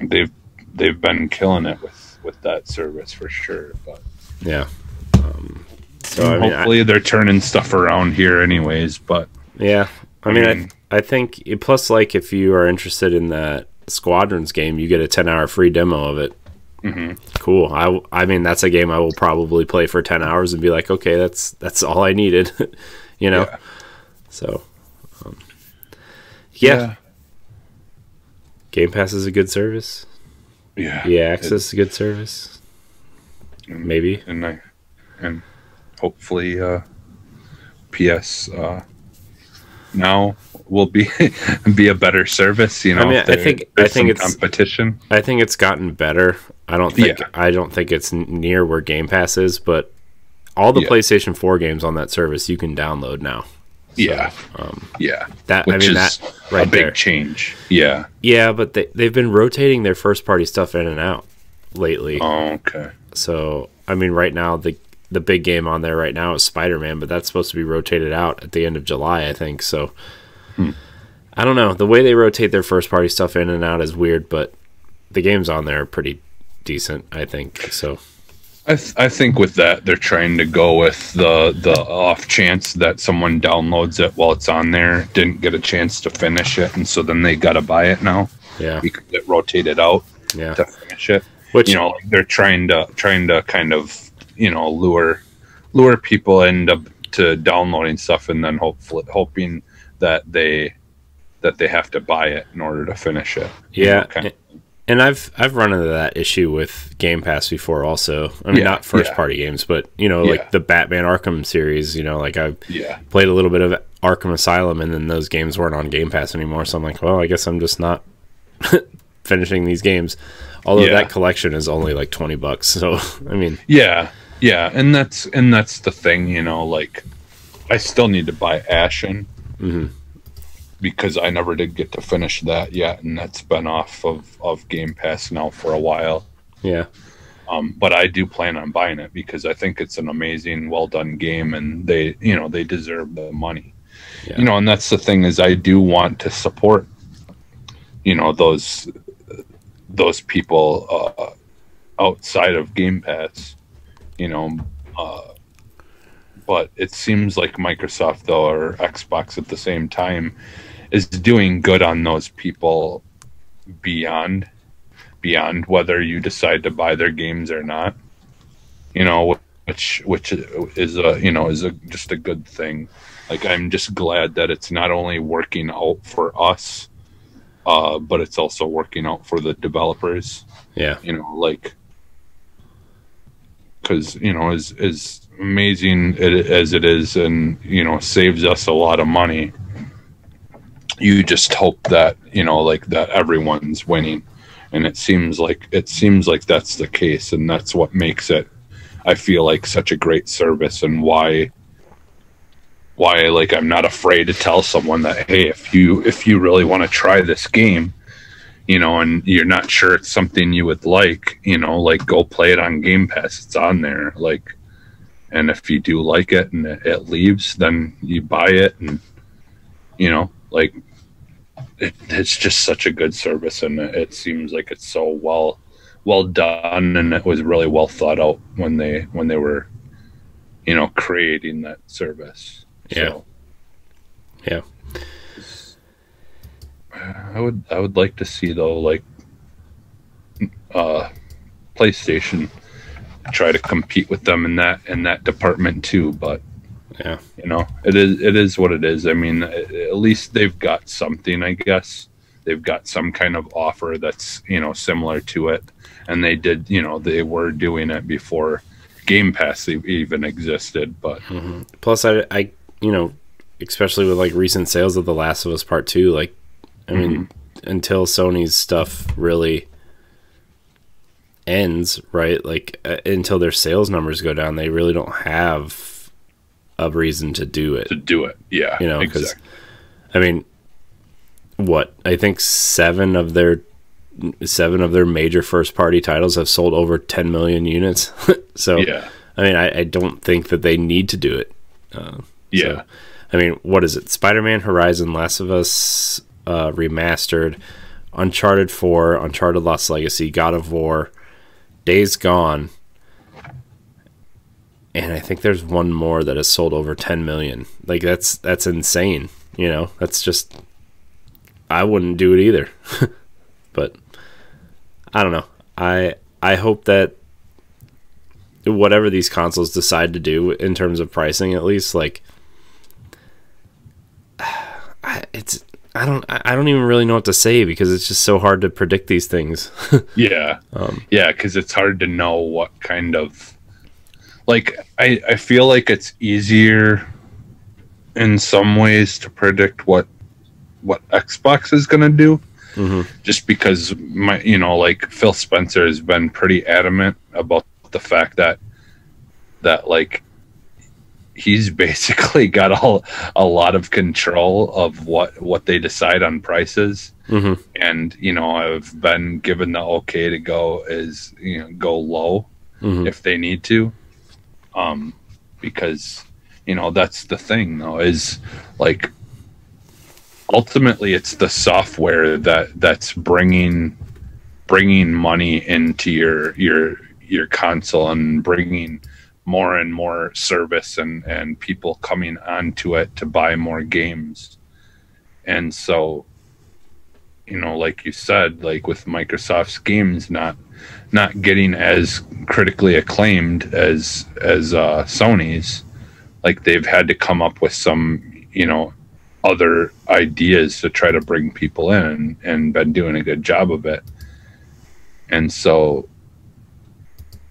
they've they've been killing it with with that service for sure. But Yeah. Um, so I mean, I, hopefully they're turning stuff around here, anyways. But yeah. I I mean, I, mean- I think plus like if you are interested in that Squadrons game, you get a ten hour free demo of it. Mhm. Cool. I mean that's a game I will probably play for ten hours and be like, okay, that's that's all I needed. you know. Yeah. So. Um, yeah. Game Pass is a good service. Yeah, Yeah, Access is a good service. And- Maybe. and I and hopefully uh, PS uh, now will be be a better service. You know, I mean, if I think- I think it's- competition. I think it's gotten better. I don't think Yeah. I don't think it's near where Game Pass is, but all the Yeah. PlayStation 4 games on that service you can download now. yeah, Um, yeah, that I mean is that right a big there. change. Yeah. Yeah, but they they've been rotating their first party stuff in and out lately. Oh, okay. So I mean, right now the the big game on there right now is Spider Man, but that's supposed to be rotated out at the end of July, I think. So Hmm. I don't know. The way they rotate their first party stuff in and out is weird, but the games on there are pretty decent, I think. So I, th- I think with that they're trying to go with the the off chance that someone downloads it while it's on there, didn't get a chance to finish it, and so then they got to buy it now yeah, because it rotated out yeah. to finish it. Which you know, like they're trying to trying to kind of you know lure lure people into to downloading stuff, and then hopefully hoping that they that they have to buy it in order to finish it. you Yeah, know, kind of- And I've I've run into that issue with Game Pass before also. I mean Yeah, not first yeah. party games, but you know, Yeah. like the Batman Arkham series, you know, like I've yeah, played a little bit of Arkham Asylum and then those games weren't on Game Pass anymore. So I'm like, well, I guess I'm just not finishing these games. Although that collection is only like twenty bucks. So I mean Yeah, yeah, and that's and that's the thing, you know. Like, I still need to buy Ashen Mhm. Because I never did get to finish that yet, and that's been off of of Game Pass now for a while. yeah. Um, but I do plan on buying it because I think it's an amazing, well done game, and they, you know, they deserve the money. Yeah. You know, and that's the thing is I do want to support, you know, those those people uh, outside of Game Pass. You know, uh, but it seems like Microsoft though or Xbox at the same time is doing good on those people beyond beyond whether you decide to buy their games or not. You know, which which is a you know is a just a good thing. Like I'm just glad that it's not only working out for us, uh, but it's also working out for the developers. Yeah. You know, like because you know as as amazing it, as it is, and you know saves us a lot of money. You just hope that you know like that everyone's winning. And it seems like it seems like that's the case and that's what makes it i feel like such a great service and why why like i'm not afraid to tell someone that hey if you if you really want to try this game you know and you're not sure it's something you would like you know like go play it on game pass. It's on there like and if you do like it and it, it leaves then you buy it and you know like it, it's just such a good service and it, seems like it's so well well done and it was really well thought out when they when they were you know creating that service Yeah. So, Yeah. i would i would like to see though like uh playstation try to compete with them in that in that department too but Yeah. you know it is it is what it is i mean at least they've got something i guess they've got some kind of offer that's you know similar to it and they did you know they were doing it before game pass even existed but hmm Plus, I, I, you know, especially with like recent sales of The Last of Us Part Two. Like, I mean, until Sony's stuff really ends, right? Like uh, until their sales numbers go down, they really don't have a reason to do it. to do it. Yeah, You know, 'cause exactly. I mean, what I think seven of their seven of their major first party titles have sold over 10 million units. so, Yeah, I mean, I, I don't think that they need to do it. yeah, So, I mean, what is it? Spider Man, Horizon, Last of Us uh, remastered, Uncharted 4, Uncharted Lost Legacy, God of War, Days Gone. And I think there's one more that has sold over 10 million. Like that's that's insane, you know? That's just I wouldn't do it either. but I don't know. I I hope that whatever these consoles decide to do in terms of pricing at least like I- it's I don't I I don't even really know what to say because it's just so hard to predict these things. yeah, Um, yeah. Because it's hard to know what kind of like. I I feel like it's easier in some ways to predict what what Xbox is going to do. Mhm. just because my you know like Phil Spencer has been pretty adamant about the fact that that like he's basically got all a lot of control of what what they decide on prices Mhm. and you know I've been given the okay to go is you know go low Mhm. if they need to um because you know that's the thing though is like ultimately it's the software that that's bringing bringing money into your your your console and bringing more and more service and and people coming onto it to buy more games. And so you know like you said like with microsoft's games not not getting as critically acclaimed as as uh sony's like they've had to come up with some you know other ideas to try to bring people in and been doing a good job of it. And so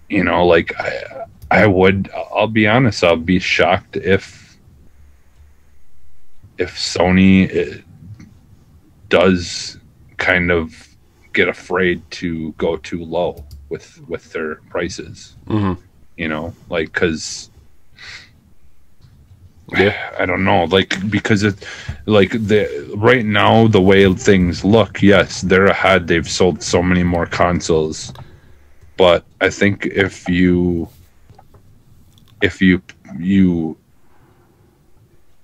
you know like i i would i'll be honest i'll be shocked if if sony eh, does kind of get afraid to go too low with with their prices Mhm. you know like because Yeah. I don't know, like because it, like the right now the way things look, yes, they're ahead. They've sold so many more consoles, but I think if you, if you you,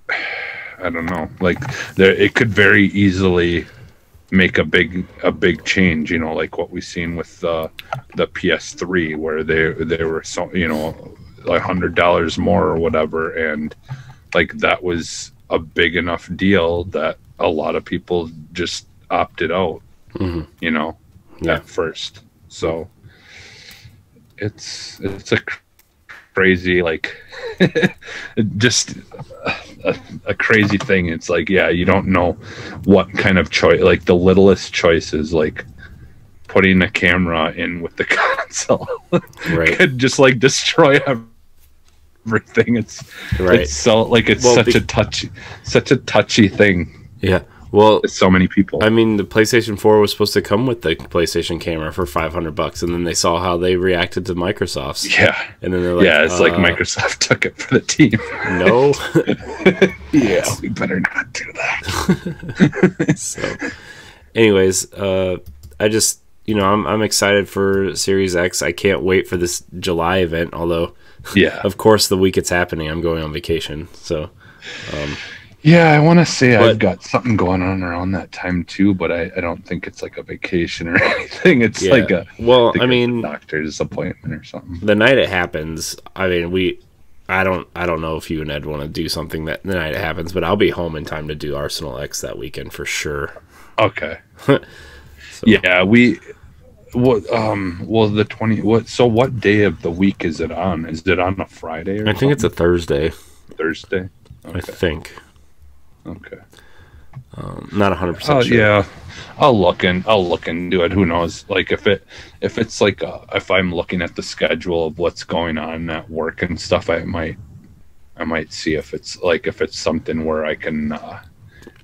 I don't know, like there it could very easily make a big a big change. You know, like what we've seen with uh, the PS3, where they they were so you know like hundred dollars more or whatever, and like that was a big enough deal that a lot of people just opted out Mhm. you know Yeah. at first so it's it's a crazy like just a, a crazy thing it's like yeah you don't know what kind of choice like the littlest choices like putting a camera in with the console Right. could just like destroy everything it's Right. it's so like it's Well, such be- a touchy, such a touchy thing. Yeah. Well, to so many people. I mean, the PlayStation 4 was supposed to come with the PlayStation camera for 500 bucks, and then they saw how they reacted to Microsoft's, yeah, and then they're like, yeah. It's like uh, Microsoft took it for the team. No. yeah, we better not do that. so, anyways, uh, I just you know I'm I'm excited for Series X. I can't wait for this July event. Although, Yeah, of course, the week it's happening, I'm going on vacation. So, yeah. I want to say But- I've got something going on around that time too, but I, I don't think it's like a vacation or anything. It's yeah. like a well, I, I a mean, doctor's appointment or something. the night it happens. I mean, we. I don't. I don't know if you and Ed want to do something that the night it happens, but I'll be home in time to do Arsenal X that weekend for sure. Okay. Yeah, we. What um well the twenty what so what day of the week is it on? Is it on a Friday or I think it's a Thursday. something? Thursday? I think. Okay. Um, not 100 Oh percent sure. yeah, I'll look and I'll look into it. Who knows? Like if it if it's like uh if I'm looking at the schedule of what's going on at work and stuff, I might I might see if it's like if it's something where I can uh,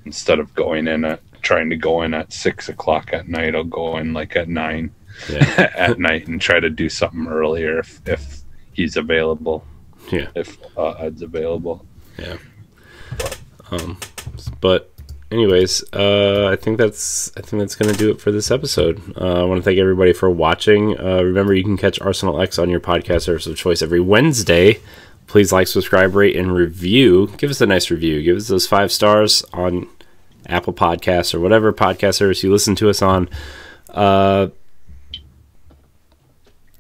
instead of going in at trying to go in at six o'clock at night, I'll go in like at nine Yeah. at night and try to do something earlier if if he's available. Yeah. If uh, Ed's available. Um, but anyways, uh, I think that's I think that's gonna do it for this episode. Uh, I want to thank everybody for watching. Uh, remember, you can catch Arsenal X on your podcast service of choice every Wednesday. Please like, subscribe, rate, and review. Give us a nice review. Give us those five stars on Apple Podcasts or whatever podcast service you listen to us on. Uh,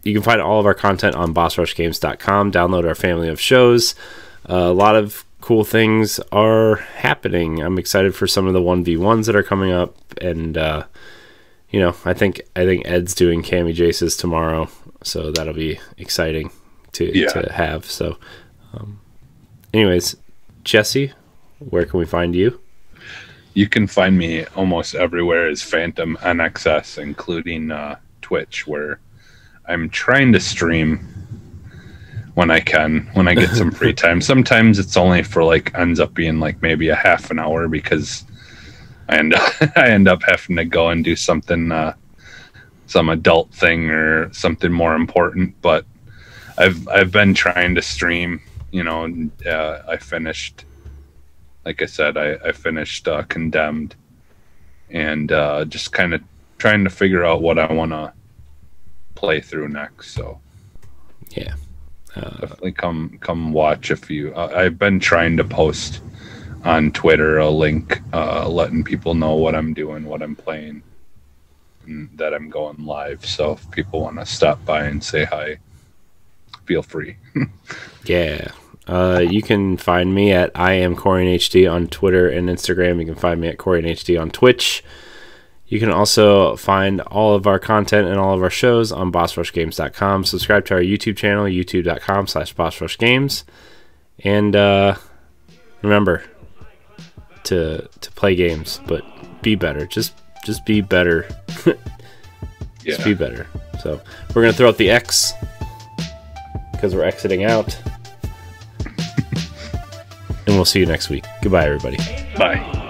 you can find all of our content on bossrushgames.com. Download our family of shows. Uh, a lot of cool things are happening. I'm excited for some of the 1v1s that are coming up and uh, you know, I think I think Ed's doing Cammy Jaces tomorrow, so that'll be exciting to Yeah. to have. So um, anyways, Jesse, where can we find you? You can find me almost everywhere as Phantom NXS, including uh, Twitch, where I'm trying to stream when I can, when I get some free time. Sometimes it's only for like ends up being like maybe a half an hour because I end up, I end up having to go and do something, uh, some adult thing or something more important. But I've I've been trying to stream. You know, and, uh, I finished like I said, I, I finished uh, Condemned and uh, just kind of trying to figure out what I want to play through next. So Yeah. Uh, definitely come come watch if you. Uh, I've been trying to post on Twitter a link, uh, letting people know what I'm doing, what I'm playing, and that I'm going live. So if people want to stop by and say hi, feel free. Yeah. Uh, you can find me at I am Corian HD on Twitter and Instagram. You can find me at Corian HD on Twitch. You can also find all of our content and all of our shows on bossrushgames.com. Subscribe to our YouTube channel, youtube.com slash bossrushgames. And uh, remember to to play games, but be better. Just just be better. Just be better. So we're gonna throw out the X because we're exiting out. and we'll see you next week. Goodbye, everybody. Bye.